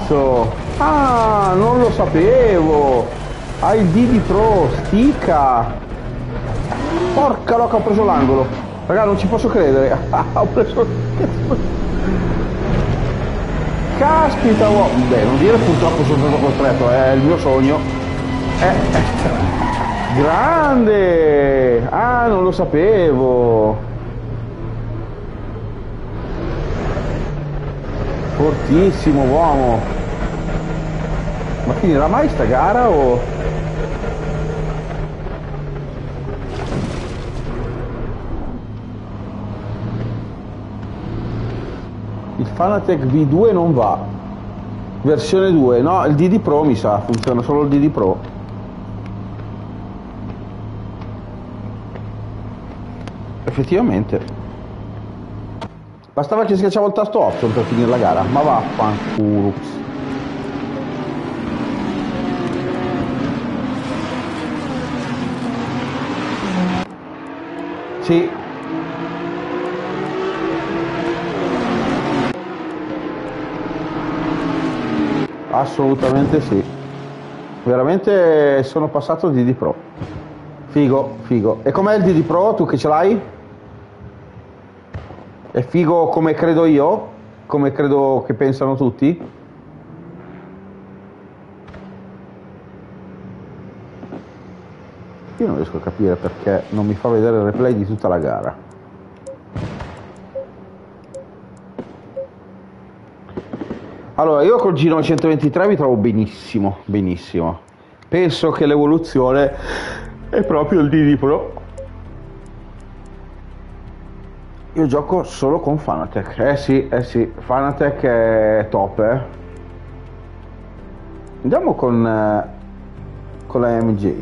ragazzo ah non lo sapevo. Hai il D Pro stica. Porca loca ho preso l'angolo. Raga non ci posso credere. Ho preso caspita uomo beh non dire purtroppo sono stato costretto è il mio sogno. Eh. grande! Ah non lo sapevo. Fortissimo uomo. Ma finirà mai sta gara o... Il Fanatec V2 non va. Versione 2, no, il DD Pro mi sa, funziona solo il DD Pro. Effettivamente. Bastava che schiacciavo il tasto option per finire la gara, ma vaffanculo. Sì. Assolutamente sì. Veramente sono passato di D Pro. Figo, figo. E com'è il DD Pro? Tu che ce l'hai? È figo come credo io? Come credo che pensano tutti? Io non riesco a capire perché non mi fa vedere il replay di tutta la gara. Allora, io col G923 mi trovo benissimo, benissimo. Penso che l'evoluzione è proprio il DD Pro. Io gioco solo con Fanatec. Eh sì, eh sì, Fanatec è top, eh. Andiamo con, eh, con la MJ.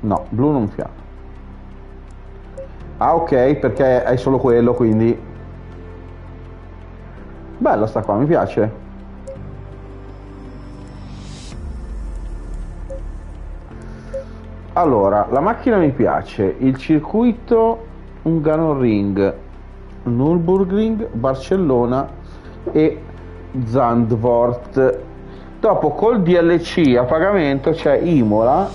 No, blu non fiato. Ah ok, perché hai solo quello, quindi... Bella sta qua, mi piace. Allora, la macchina mi piace, il circuito Hungaroring, Nürburgring, Barcellona e Zandvoort. Dopo col DLC a pagamento c'è Imola,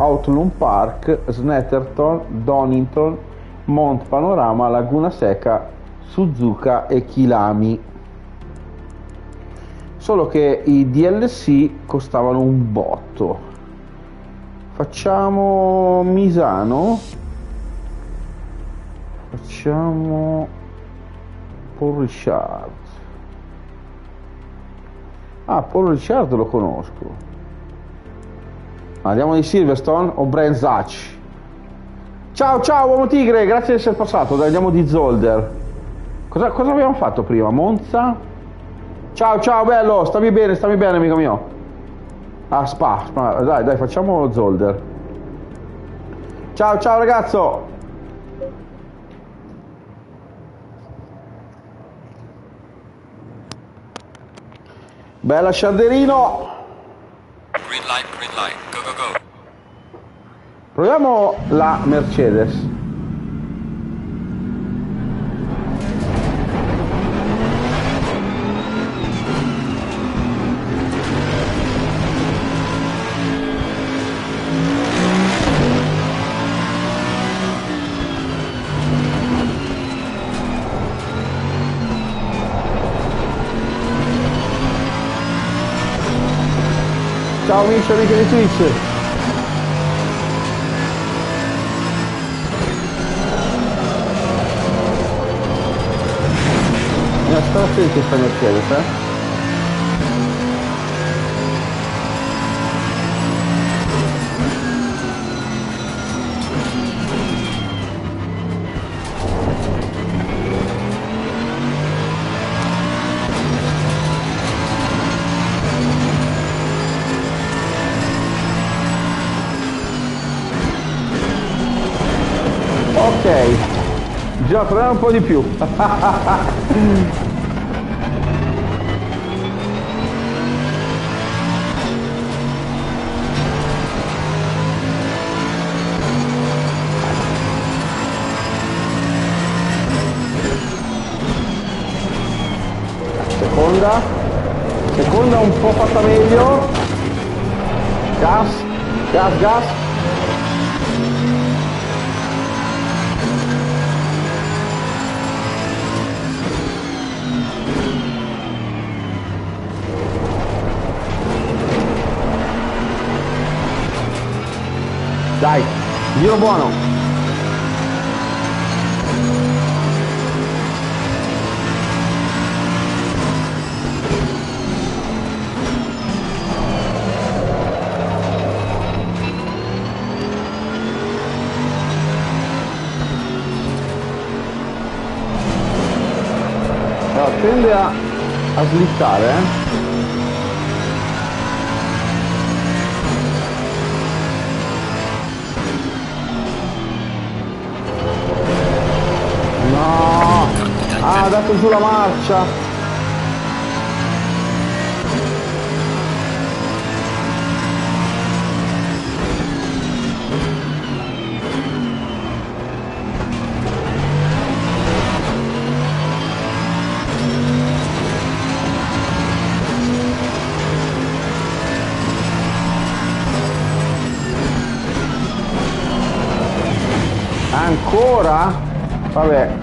Outland Park, Snetterton, Donington, Mont Panorama, Laguna Seca, Suzuka e Kilami. Solo che i DLC costavano un botto. Facciamo Misano. Facciamo Paul Richard. Ah, Paul Richard lo conosco. Andiamo di Silverstone o Brand Zatch? Ciao, ciao, uomo tigre, grazie di essere passato. Dai, andiamo di Zolder. Cosa, cosa abbiamo fatto prima? Monza? Ciao, ciao, bello, stammi bene, stammi bene, amico mio. Ah, Spa, Spa. dai, dai, facciamo Zolder. Ciao, ciao, ragazzo. Bella Sciarderino. Green light, green light. Go, go, go. Proviamo la Mercedes. Ciao amici e amiche di Twitch. Mi aspetto di questa Mercedes, eh? Ok, bisogna frenare un po' di più. Seconda, seconda un po' fatta meglio. Gas, gas, gas. Dai, giro buono. Tende a, a slittare, eh. Dato sulla marcia! Ancora? Vabbè,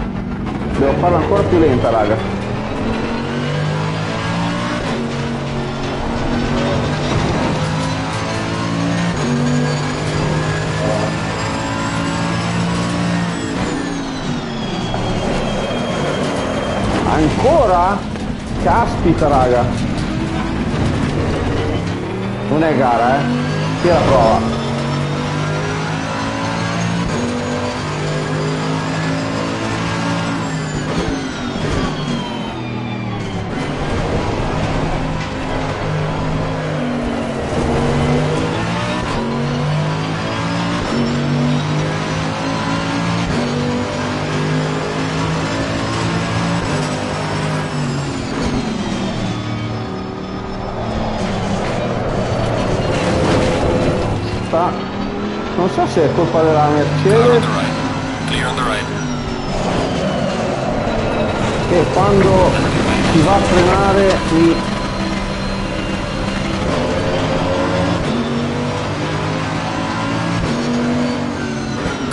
Devo farla ancora più lenta, raga. Ancora? Caspita, raga. Non è gara, eh. Chi la prova? Non so se è colpa della Mercedes che quando si va a frenare mi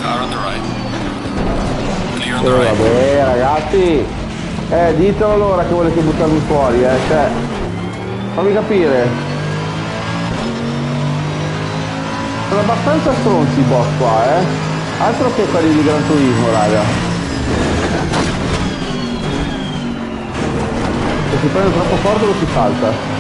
Car on the right. Clear on Eh, the right. vabbè ragazzi. Eh ditelo allora che volete buttarmi fuori eh cioè. Fammi capire sono abbastanza stronzi i boss qua eh. Altro che quelli di Gran Turismo raga. Se si prende troppo forte lo si salta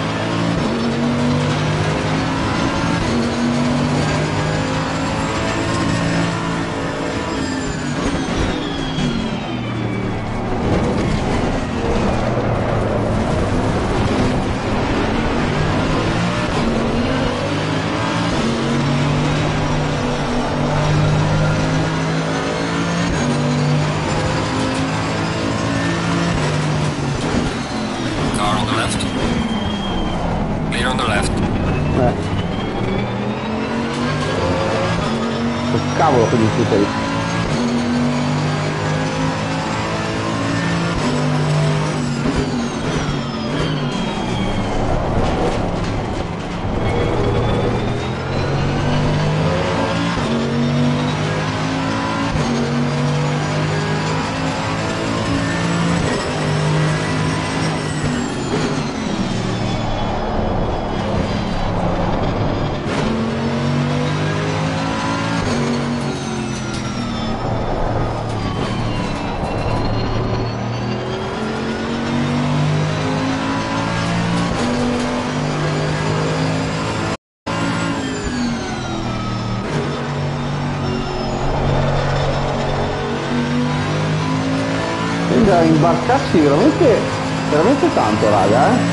imbarcarsi veramente veramente tanto raga eh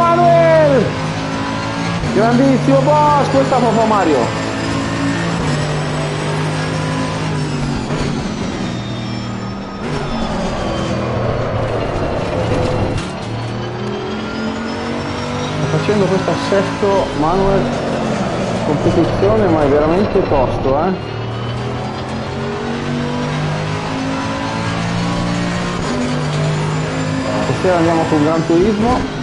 Manuel! Grandissimo boss, questo è Papà Mario. Sto facendo questo assetto Manuel competizione ma è veramente tosto eh stasera andiamo con Gran Turismo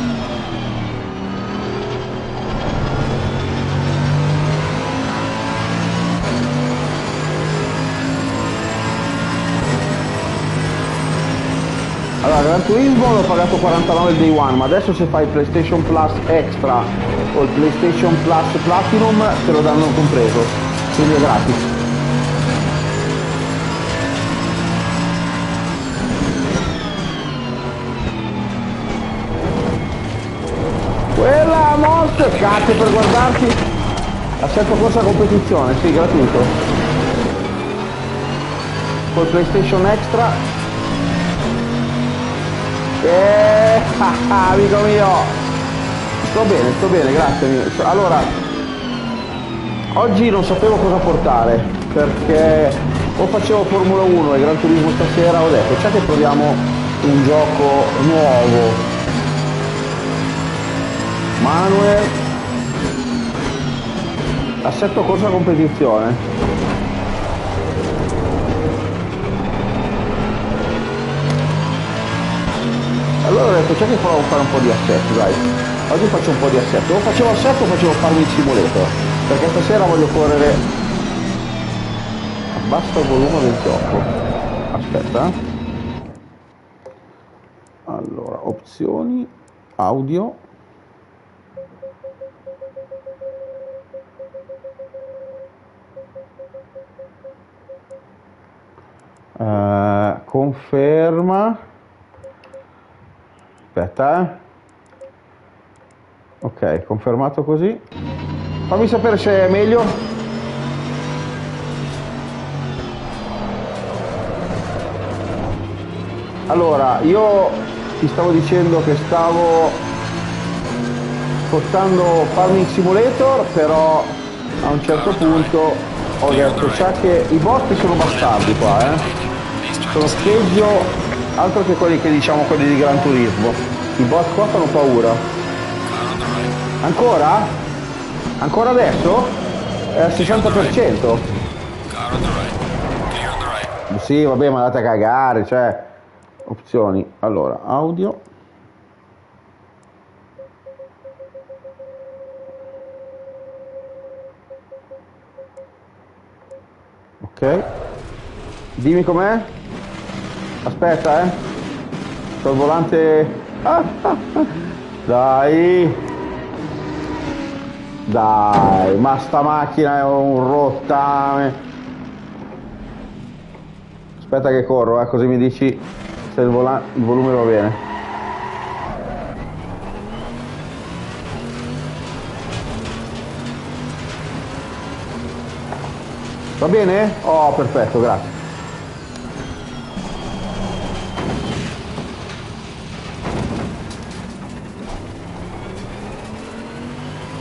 Gran Turismo l'ho pagato 49 il day one, ma adesso se fai il PlayStation Plus Extra o il PlayStation Plus Platinum te lo danno compreso, quindi è gratis. Quella Monster, cazzo per guardarti. Assetto corsa competizione, sì, gratuito. Col PlayStation Extra. Eh, amico mio. Sto bene, sto bene, grazie. Allora, oggi non sapevo cosa portare perché o facevo Formula 1 e Gran Turismo stasera, ho detto, c'è che proviamo un gioco nuovo. Manuel, assetto corsa competizione. Allora ho detto, c'è che provo a fare un po' di assetto, dai. Oggi faccio un po' di assetto. O facevo assetto o facevo farmi il simulator. Perché stasera voglio correre... Abbasso il volume del gioco. Aspetta. eh. Allora, opzioni, audio. Eh, conferma. Aspetta, eh. Ok, confermato così. Fammi sapere se è meglio. Allora, io ti stavo dicendo che stavo spostando Farming Simulator, però a un certo punto ho detto, sa che i boschi sono bastardi qua, eh. Sono peggio altro che quelli che diciamo quelli di Gran Turismo. I boss qua fanno paura. Ancora? Ancora adesso? È al 60%? Car on the right. Clear on the right. Sì, vabbè, ma andate a cagare, cioè. Opzioni. Allora, audio. Ok. Dimmi com'è. Aspetta, eh. Sto volante. Ah, ah, ah. Dai. Dai, ma sta macchina è un rottame. Aspetta che corro, eh, così mi dici se il, il volume va bene. Va bene? Oh, perfetto, grazie.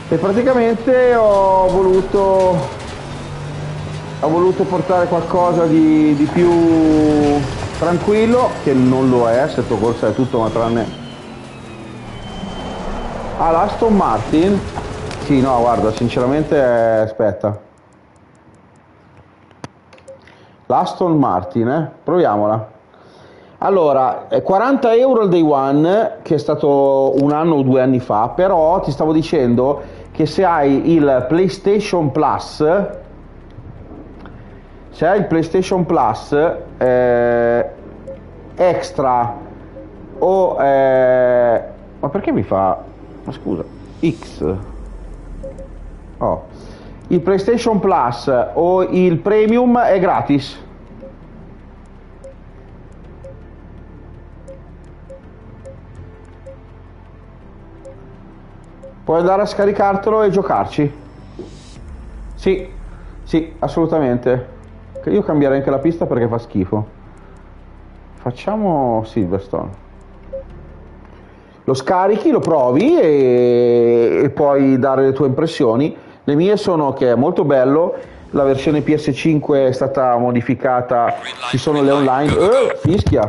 E praticamente ho voluto ho voluto portare qualcosa di, di più tranquillo, che non lo è, assetto corsa è tutto ma tranne... Ah, l'Aston Martin? Sì, no, guarda, sinceramente, eh, aspetta. L'Aston Martin, eh? Proviamola. Allora, è 40 euro il day one, che è stato un anno o due anni fa, però ti stavo dicendo che se hai il PlayStation Plus, se hai il PlayStation Plus eh, extra o eh, ma perché mi fa ma scusa X? Oh il PlayStation Plus o il Premium è gratis puoi andare a scaricartelo e giocarci sì sì assolutamente io cambierei anche la pista perché fa schifo. Facciamo Silverstone. Lo scarichi, lo provi e, e puoi dare le tue impressioni. Le mie sono che è molto bello, la versione PS5 è stata modificata, ci sono le online. Eh, fischia!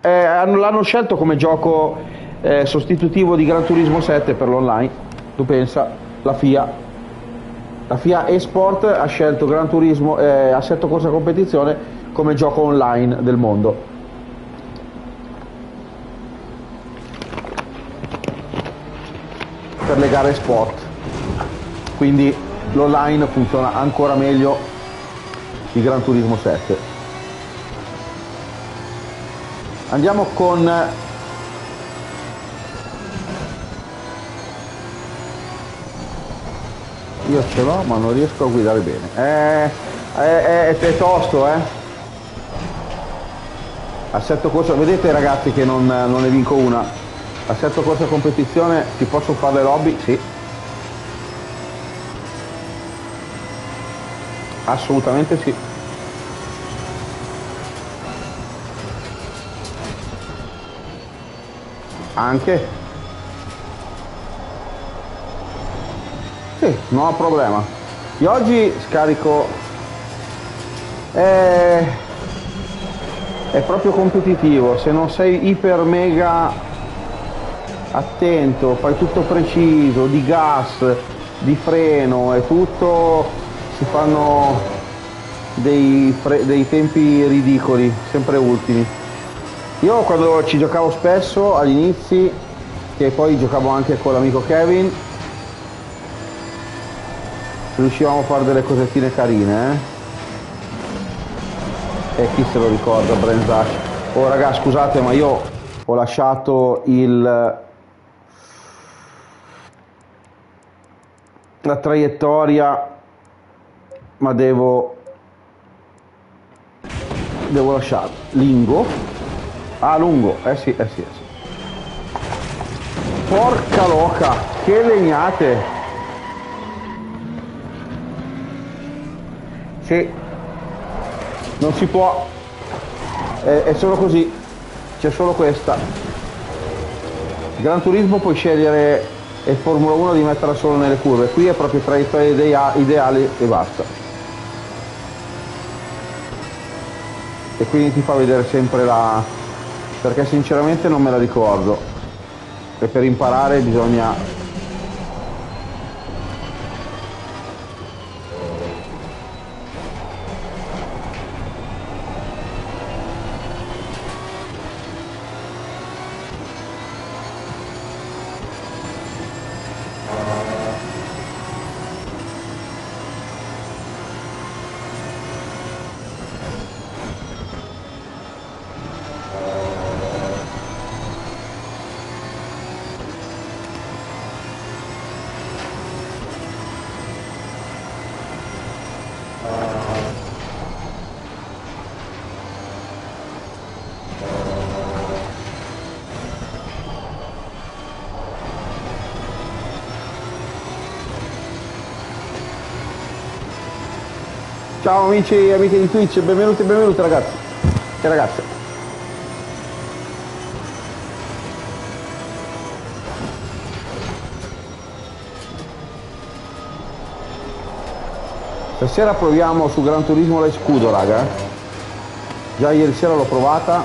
Eh, hanno- l'hanno scelto come gioco eh, sostitutivo di Gran Turismo 7 per l'online. Tu pensa, la FIA la FIA eSport ha scelto Gran Turismo eh, Assetto Corsa Competizione come gioco online del mondo. Per le gare sport. Quindi l'online funziona ancora meglio di Gran Turismo 7. Andiamo con Io ce l'ho ma non riesco a guidare bene. Eh, è, è- è tosto, eh. Assetto corsa, vedete ragazzi che non, non ne vinco una. Assetto corsa competizione, ti posso fare le lobby? Sì. Assolutamente sì. Anche. Sì, non ho problema. Io oggi scarico... È... è proprio competitivo, se non sei iper mega attento, fai tutto preciso, di gas, di freno e tutto, si fanno dei, dei tempi ridicoli, sempre ultimi. Io quando ci giocavo spesso agli inizi, che poi giocavo anche con l'amico Kevin, riuscivamo a fare delle cosettine carine, eh? E chi se lo ricorda, Brenzac? Oh raga, scusate, ma io ho lasciato il... la traiettoria, ma devo... devo lasciare. Lingo. Ah, lungo. Eh sì, eh sì, eh sì. Porca loca, che legnate! Sì, non si può, è, è solo così, c'è solo questa. Gran Turismo puoi scegliere e Formula 1 di metterla solo nelle curve, qui è proprio traiettorie ideali e basta. E quindi ti fa vedere sempre la... perché sinceramente non me la ricordo. E per imparare bisogna Ciao amici e amiche di Twitch, benvenuti e benvenuti ragazzi e ragazze. Stasera proviamo su Gran Turismo la Scudo raga. Già ieri sera l'ho provata.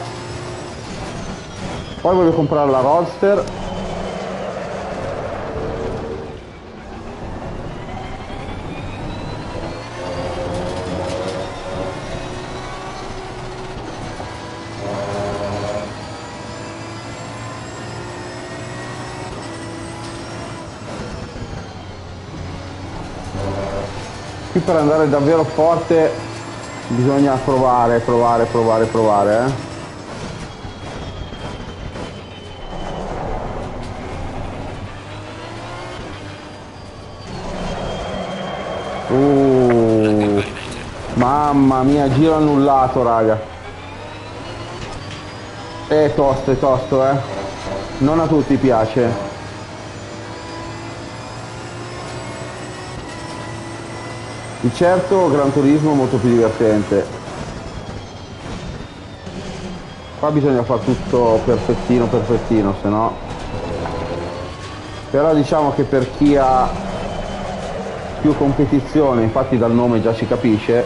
Poi voglio comprare la Roadster qui per andare davvero forte bisogna provare, provare, provare, provare. Eh? Uh, mamma mia, giro annullato, raga. È tosto, è tosto, eh. Non a tutti piace. Di certo Gran Turismo è molto più divertente. Qua bisogna fare tutto perfettino perfettino, se no. Però diciamo che per chi ha più competizione, infatti dal nome già si capisce,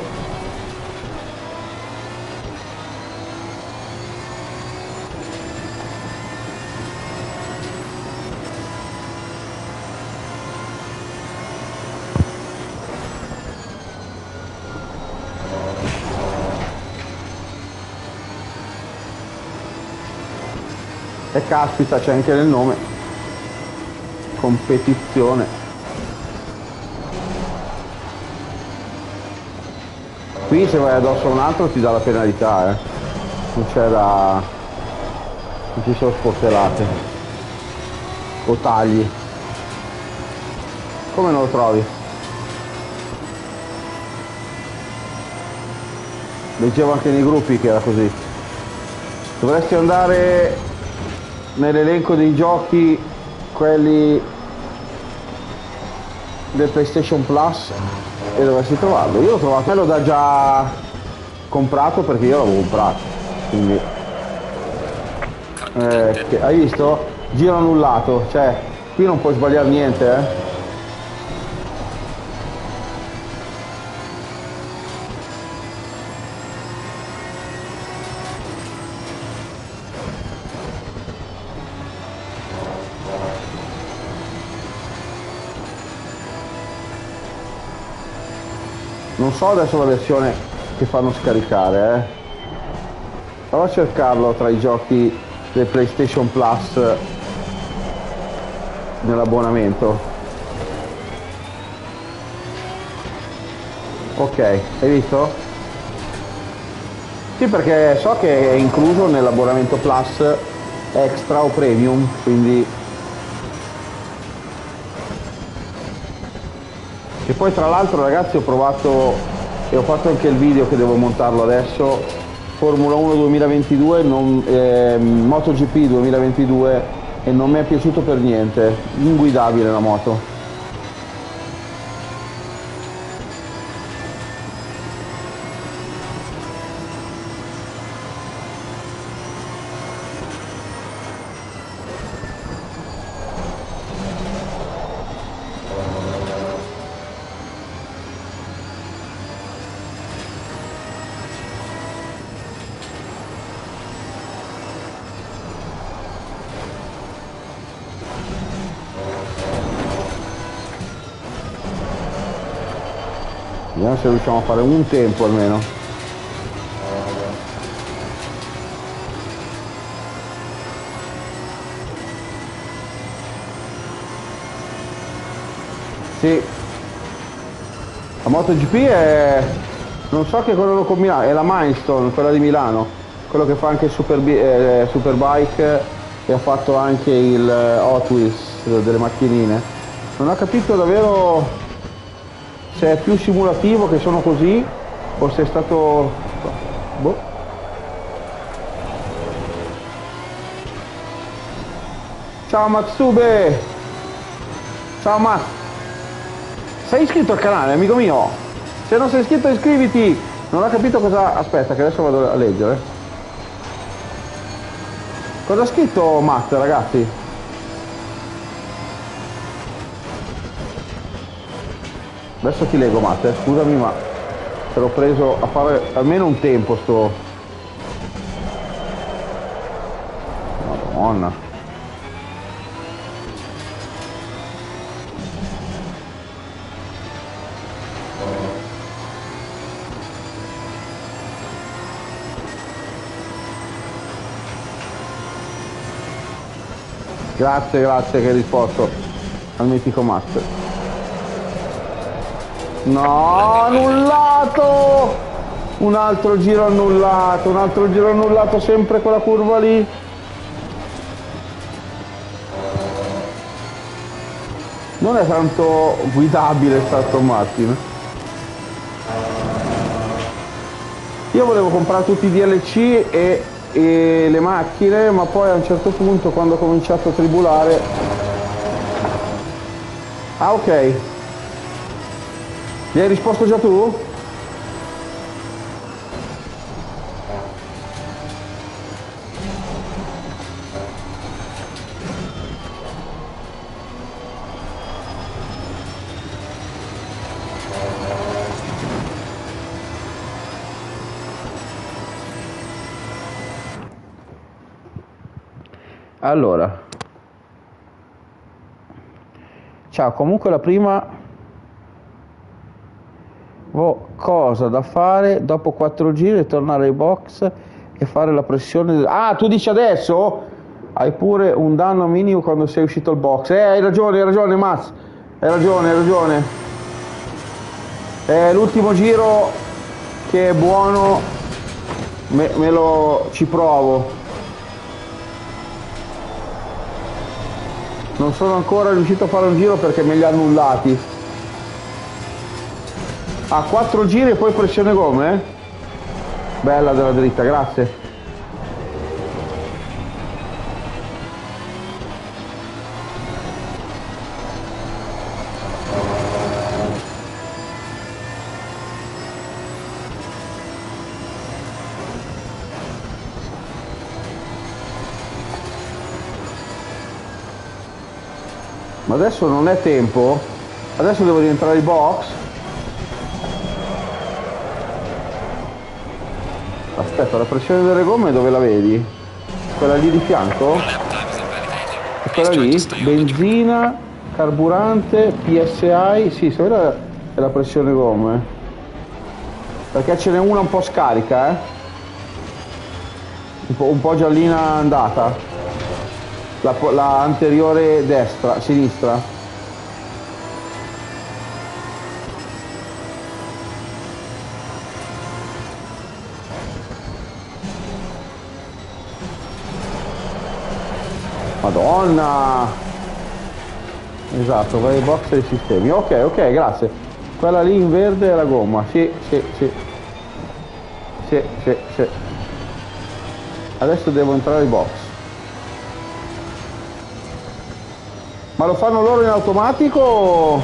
caspita c'è anche nel nome. Competizione. Qui se vai addosso a un altro ti dà la penalità, eh. Non c'è da... Non ci sono sportellate. O tagli. Come non lo trovi? Leggevo anche nei gruppi che era così. Dovresti andare nell'elenco dei giochi quelli del PlayStation Plus e dovresti trovarlo. Io l'ho trovato, me l'ho da già comprato perché io l'avevo comprato. Quindi eh, hai visto? Giro annullato, cioè qui non puoi sbagliare niente, eh. So adesso la versione che fanno scaricare, eh. Prova a cercarlo tra i giochi del PlayStation Plus nell'abbonamento. Ok, hai visto? Sì, perché so che è incluso nell'abbonamento Plus Extra o Premium, quindi... E poi tra l'altro ragazzi ho provato e ho fatto anche il video che devo montarlo adesso, Formula 1 2022, non, eh, MotoGP 2022 e non mi è piaciuto per niente, inguidabile la moto. Se riusciamo a fare un tempo almeno. Sì. La MotoGP è... non so che quello lo combina, è la Milestone, quella di Milano, quello che fa anche Super, eh, Superbike e ha fatto anche il Hot Wheels delle macchinine. Non ho capito davvero se è più simulativo che sono così o se è stato boh. ciao Matsube! Ciao Matt sei iscritto al canale amico mio? Se non sei iscritto iscriviti! Non ho capito cosa aspetta che adesso vado a leggere. Cosa ha scritto Matt ragazzi adesso ti leggo Matte scusami ma te l'ho preso a fare almeno un tempo sto madonna Grazie, grazie che hai risposto al mitico Master. No, annullato! Un altro giro annullato, un altro giro annullato sempre quella curva lì. Non è tanto guidabile stato Martin. Io volevo comprare tutti i DLC e, e le macchine, ma poi a un certo punto quando ho cominciato a tribulare... Ah ok, mi hai risposto già tu? Allora, ciao, comunque la prima ho cosa da fare dopo quattro giri tornare ai box e fare la pressione ah tu dici adesso? Hai pure un danno minimo quando sei uscito al box. Eh hai ragione hai ragione Maz. Hai ragione hai ragione. È l'ultimo giro che è buono me, me lo ci provo. Non sono ancora riuscito a fare un giro perché me li ha annullati a quattro giri e poi pressione gomme? Bella della dritta, grazie. Adesso non è tempo? Adesso devo rientrare in box? Aspetta, la pressione delle gomme dove la vedi? Quella lì di fianco? È quella lì? Benzina, carburante, PSI, sì, quella è la pressione gomme. Perché ce n'è una un po' scarica, eh? Un po', un po giallina andata. La, la anteriore destra, sinistra. Madonna! Esatto, ai box dei sistemi. Ok, ok, grazie. Quella lì in verde è la gomma. Sì, sì, sì. Sì, sì, sì. Adesso devo entrare ai box. Ma lo fanno loro in automatico? o-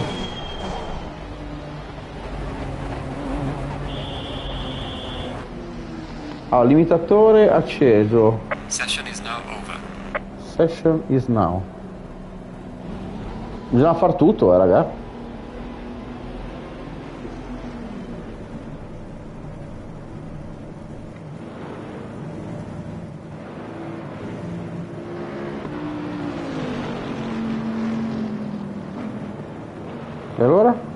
Ah, limitatore acceso. Session. Session is now. Bisogna far tutto, eh, raga. E allora?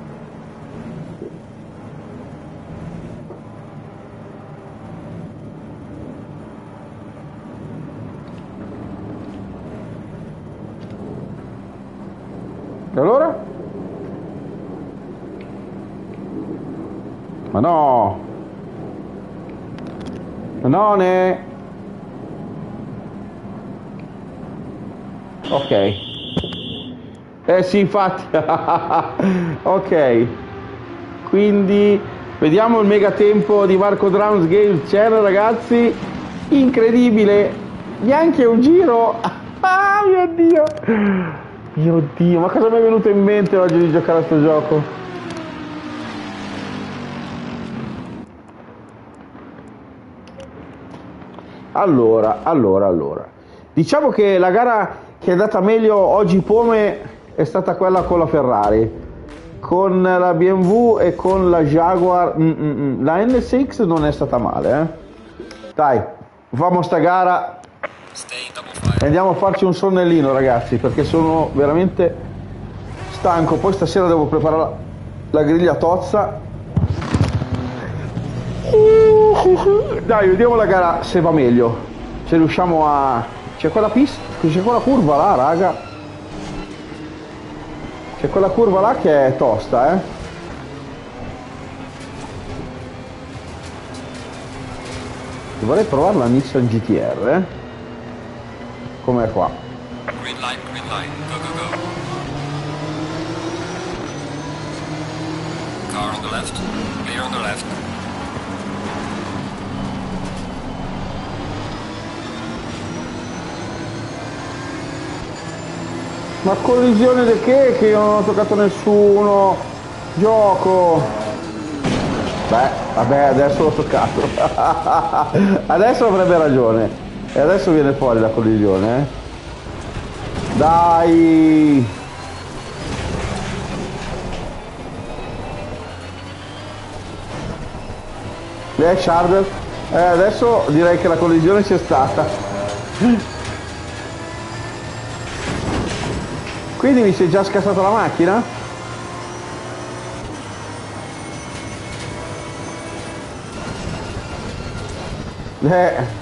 E allora? Ma no! Ma no, ne! Ok. Eh sì, infatti. ok. Quindi vediamo il megatempo di Marco Drums Games Channel, ragazzi. Incredibile. Neanche un giro. Ah, mio Dio. Mio Dio, ma cosa mi è venuto in mente oggi di giocare a sto gioco? Allora, allora, allora. Diciamo che la gara che è andata meglio oggi Pome è stata quella con la Ferrari. Con la BMW e con la Jaguar, mm, mm, mm. la NSX non è stata male, eh. Dai, facciamo sta gara e andiamo a farci un sonnellino, ragazzi, perché sono veramente stanco. Poi stasera devo preparare la griglia tozza. Dai, vediamo la gara se va meglio. Se riusciamo a. C'è quella pista. C'è quella curva là, raga. C'è quella curva là che è tosta, eh. Vorrei provare la Nissan GTR, eh. Com'è qua? Green light, green light. Go, go, go. Car on the left. Clear on the left. Ma collisione di che? Che io non ho toccato nessuno. Gioco. Beh, vabbè, adesso l'ho toccato. adesso avrebbe ragione. E adesso viene fuori la collisione, eh. Dai. Eh, Sharder? Eh, adesso direi che la collisione c'è stata. Quindi mi sei già scassata la macchina? Eh.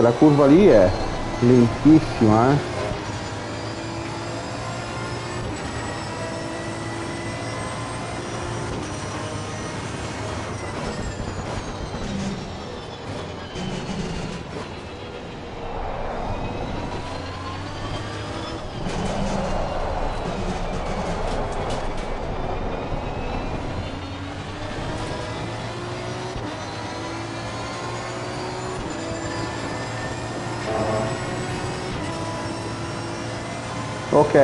No, quella curva lì è lentissima, eh. Ok.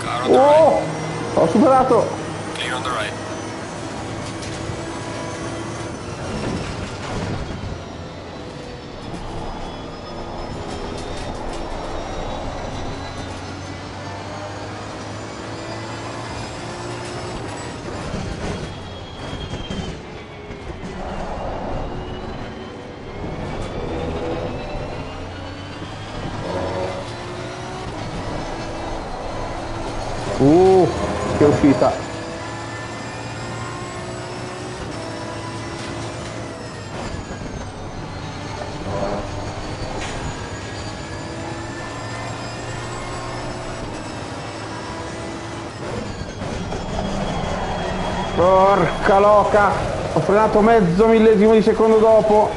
Car on the right. Oh! Ho superato! Clear on the right. Uh, che uscita! Porca loca! Ho frenato mezzo millesimo di secondo dopo.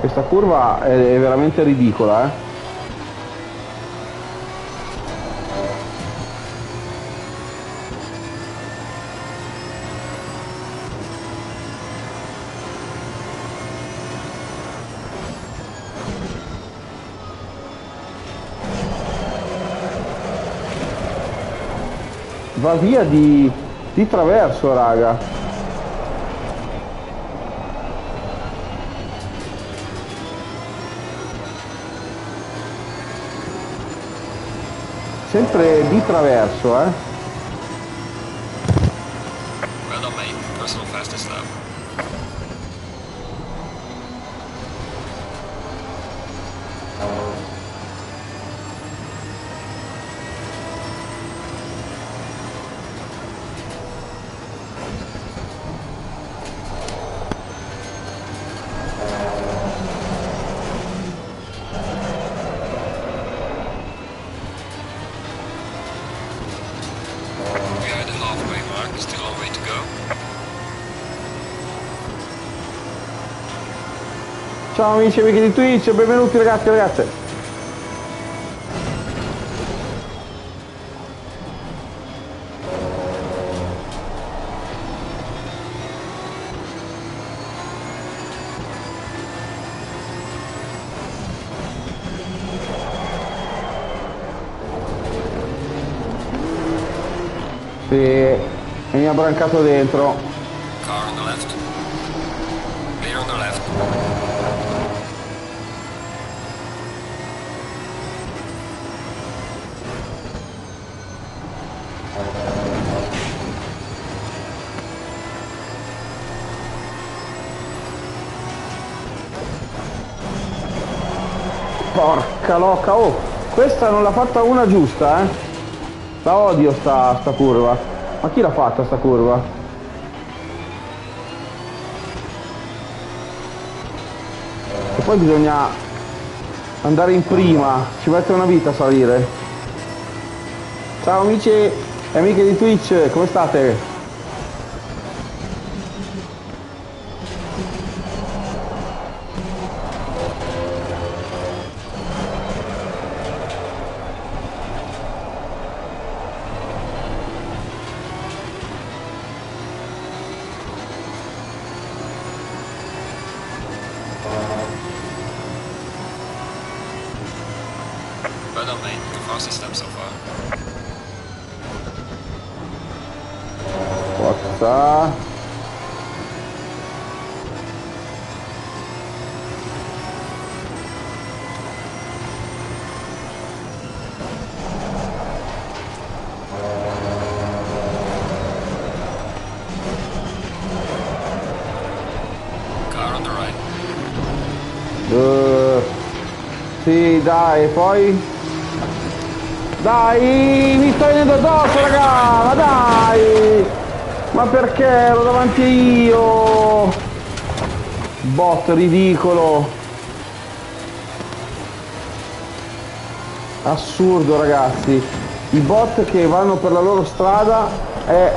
Questa curva è, veramente ridicola, eh. Va via di, di traverso, raga. Sempre di traverso, eh. Ciao amici e amiche di Twitch, benvenuti ragazzi e ragazze. Sì, mi ha brancato dentro. Car on the left. Clear on the left. Porca loca, oh, questa non l'ha fatta una giusta, eh. La odio sta, sta curva. Ma chi l'ha fatta sta curva? E poi bisogna andare in prima, ci mette una vita a salire. Ciao amici e amiche di Twitch, come state? Well done, mate. The fastest lap so far. Forza. Car on the right. Eh, sì, dai, poi... Dai, mi stai venendo addosso, raga, ma dai! Ma perché ero davanti io? Bot ridicolo. Assurdo, ragazzi. I bot che vanno per la loro strada è,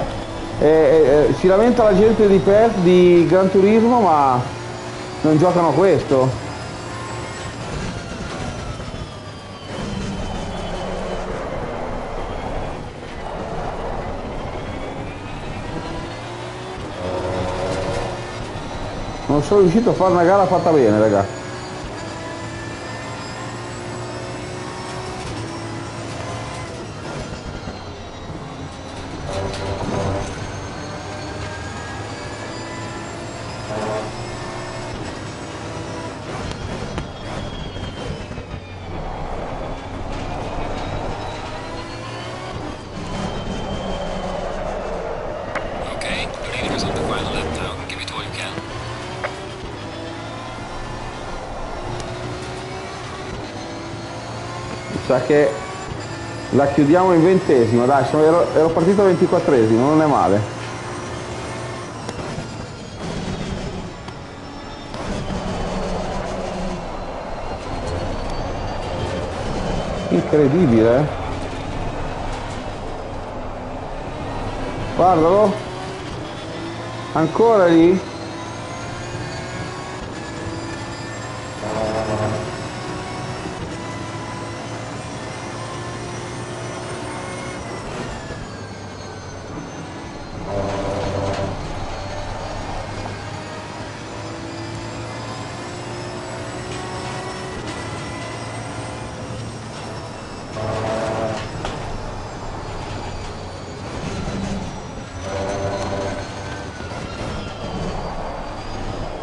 è, è, si lamenta la gente di Perth, di Gran Turismo, ma non giocano a questo. Sono riuscito a fare una gara fatta bene ragazzi la chiudiamo in ventesimo, dai, sono, ero, ero partito ventiquattresimo, non è male. Incredibile, eh? Guardalo. Ancora lì?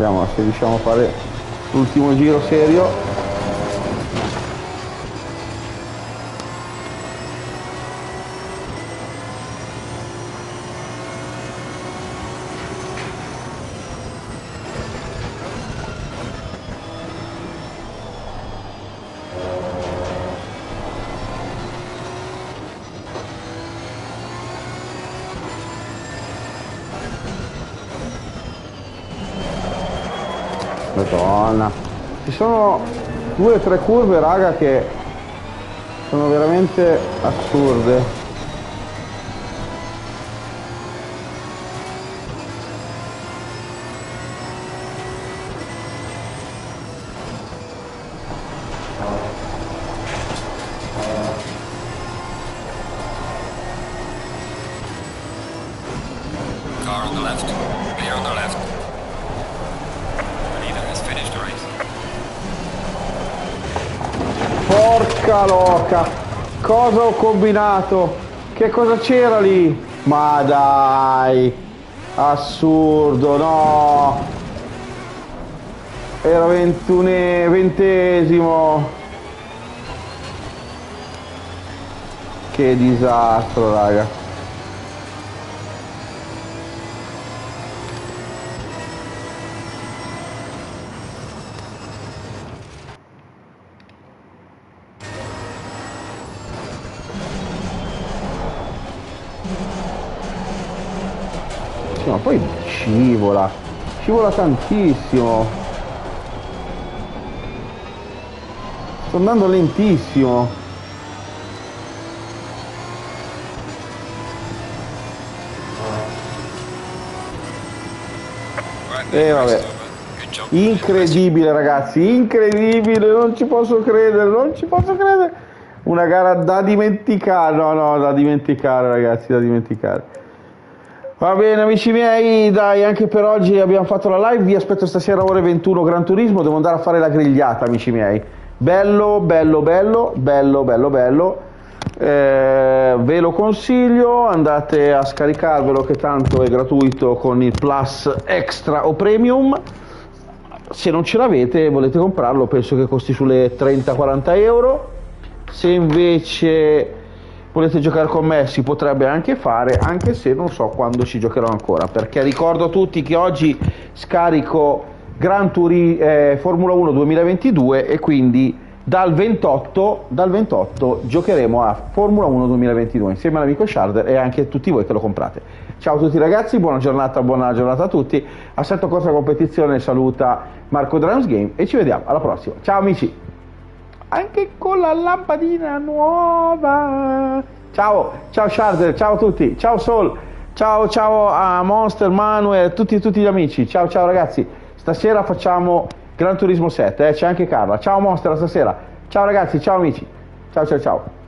vediamo se riusciamo a fare l'ultimo giro serio Madonna. Ci sono due o tre curve, raga, che sono veramente assurde. Car on the left. Clear on the left. The leader has finished the race. Porca loca! Cosa ho combinato? Che cosa c'era lì? Ma dai! Assurdo, no! Era ventune, ventesimo! Che disastro, raga! Sì, ma poi scivola, scivola tantissimo. Sto andando lentissimo. Right, Eh, vabbè. Incredibile ragazzi, incredibile, non ci posso credere, non ci posso credere. Una gara da dimenticare, no, no, da dimenticare ragazzi, da dimenticare. Va bene amici miei, dai, anche per oggi abbiamo fatto la live, vi aspetto stasera ore 21 Gran Turismo, devo andare a fare la grigliata amici miei. Bello, bello, bello, bello, bello, bello. Eh, ve lo consiglio, andate a scaricarvelo che tanto è gratuito con il Plus Extra o Premium. Se non ce l'avete e volete comprarlo penso che costi sulle 30-40 euro. Se invece volete giocare con me si potrebbe anche fare anche se non so quando ci giocherò ancora perché ricordo a tutti che oggi scarico Gran Turi eh, Formula 1 2022 e quindi dal 28, dal 28 giocheremo a Formula 1 2022 insieme all'amico Sharder e anche a tutti voi che lo comprate Ciao a tutti ragazzi, buona giornata, buona giornata a tutti. Assetto Corsa Competizione saluta Marco Drums Game e ci vediamo alla prossima. Ciao amici! Anche con la lampadina nuova. Ciao, ciao Charles, ciao a tutti, ciao Sol, ciao ciao a Monster, Manuel, tutti, tutti gli amici, ciao ciao ragazzi, stasera facciamo Gran Turismo 7, eh? c'è anche Carla, ciao Monster stasera, ciao ragazzi, ciao amici, ciao ciao ciao.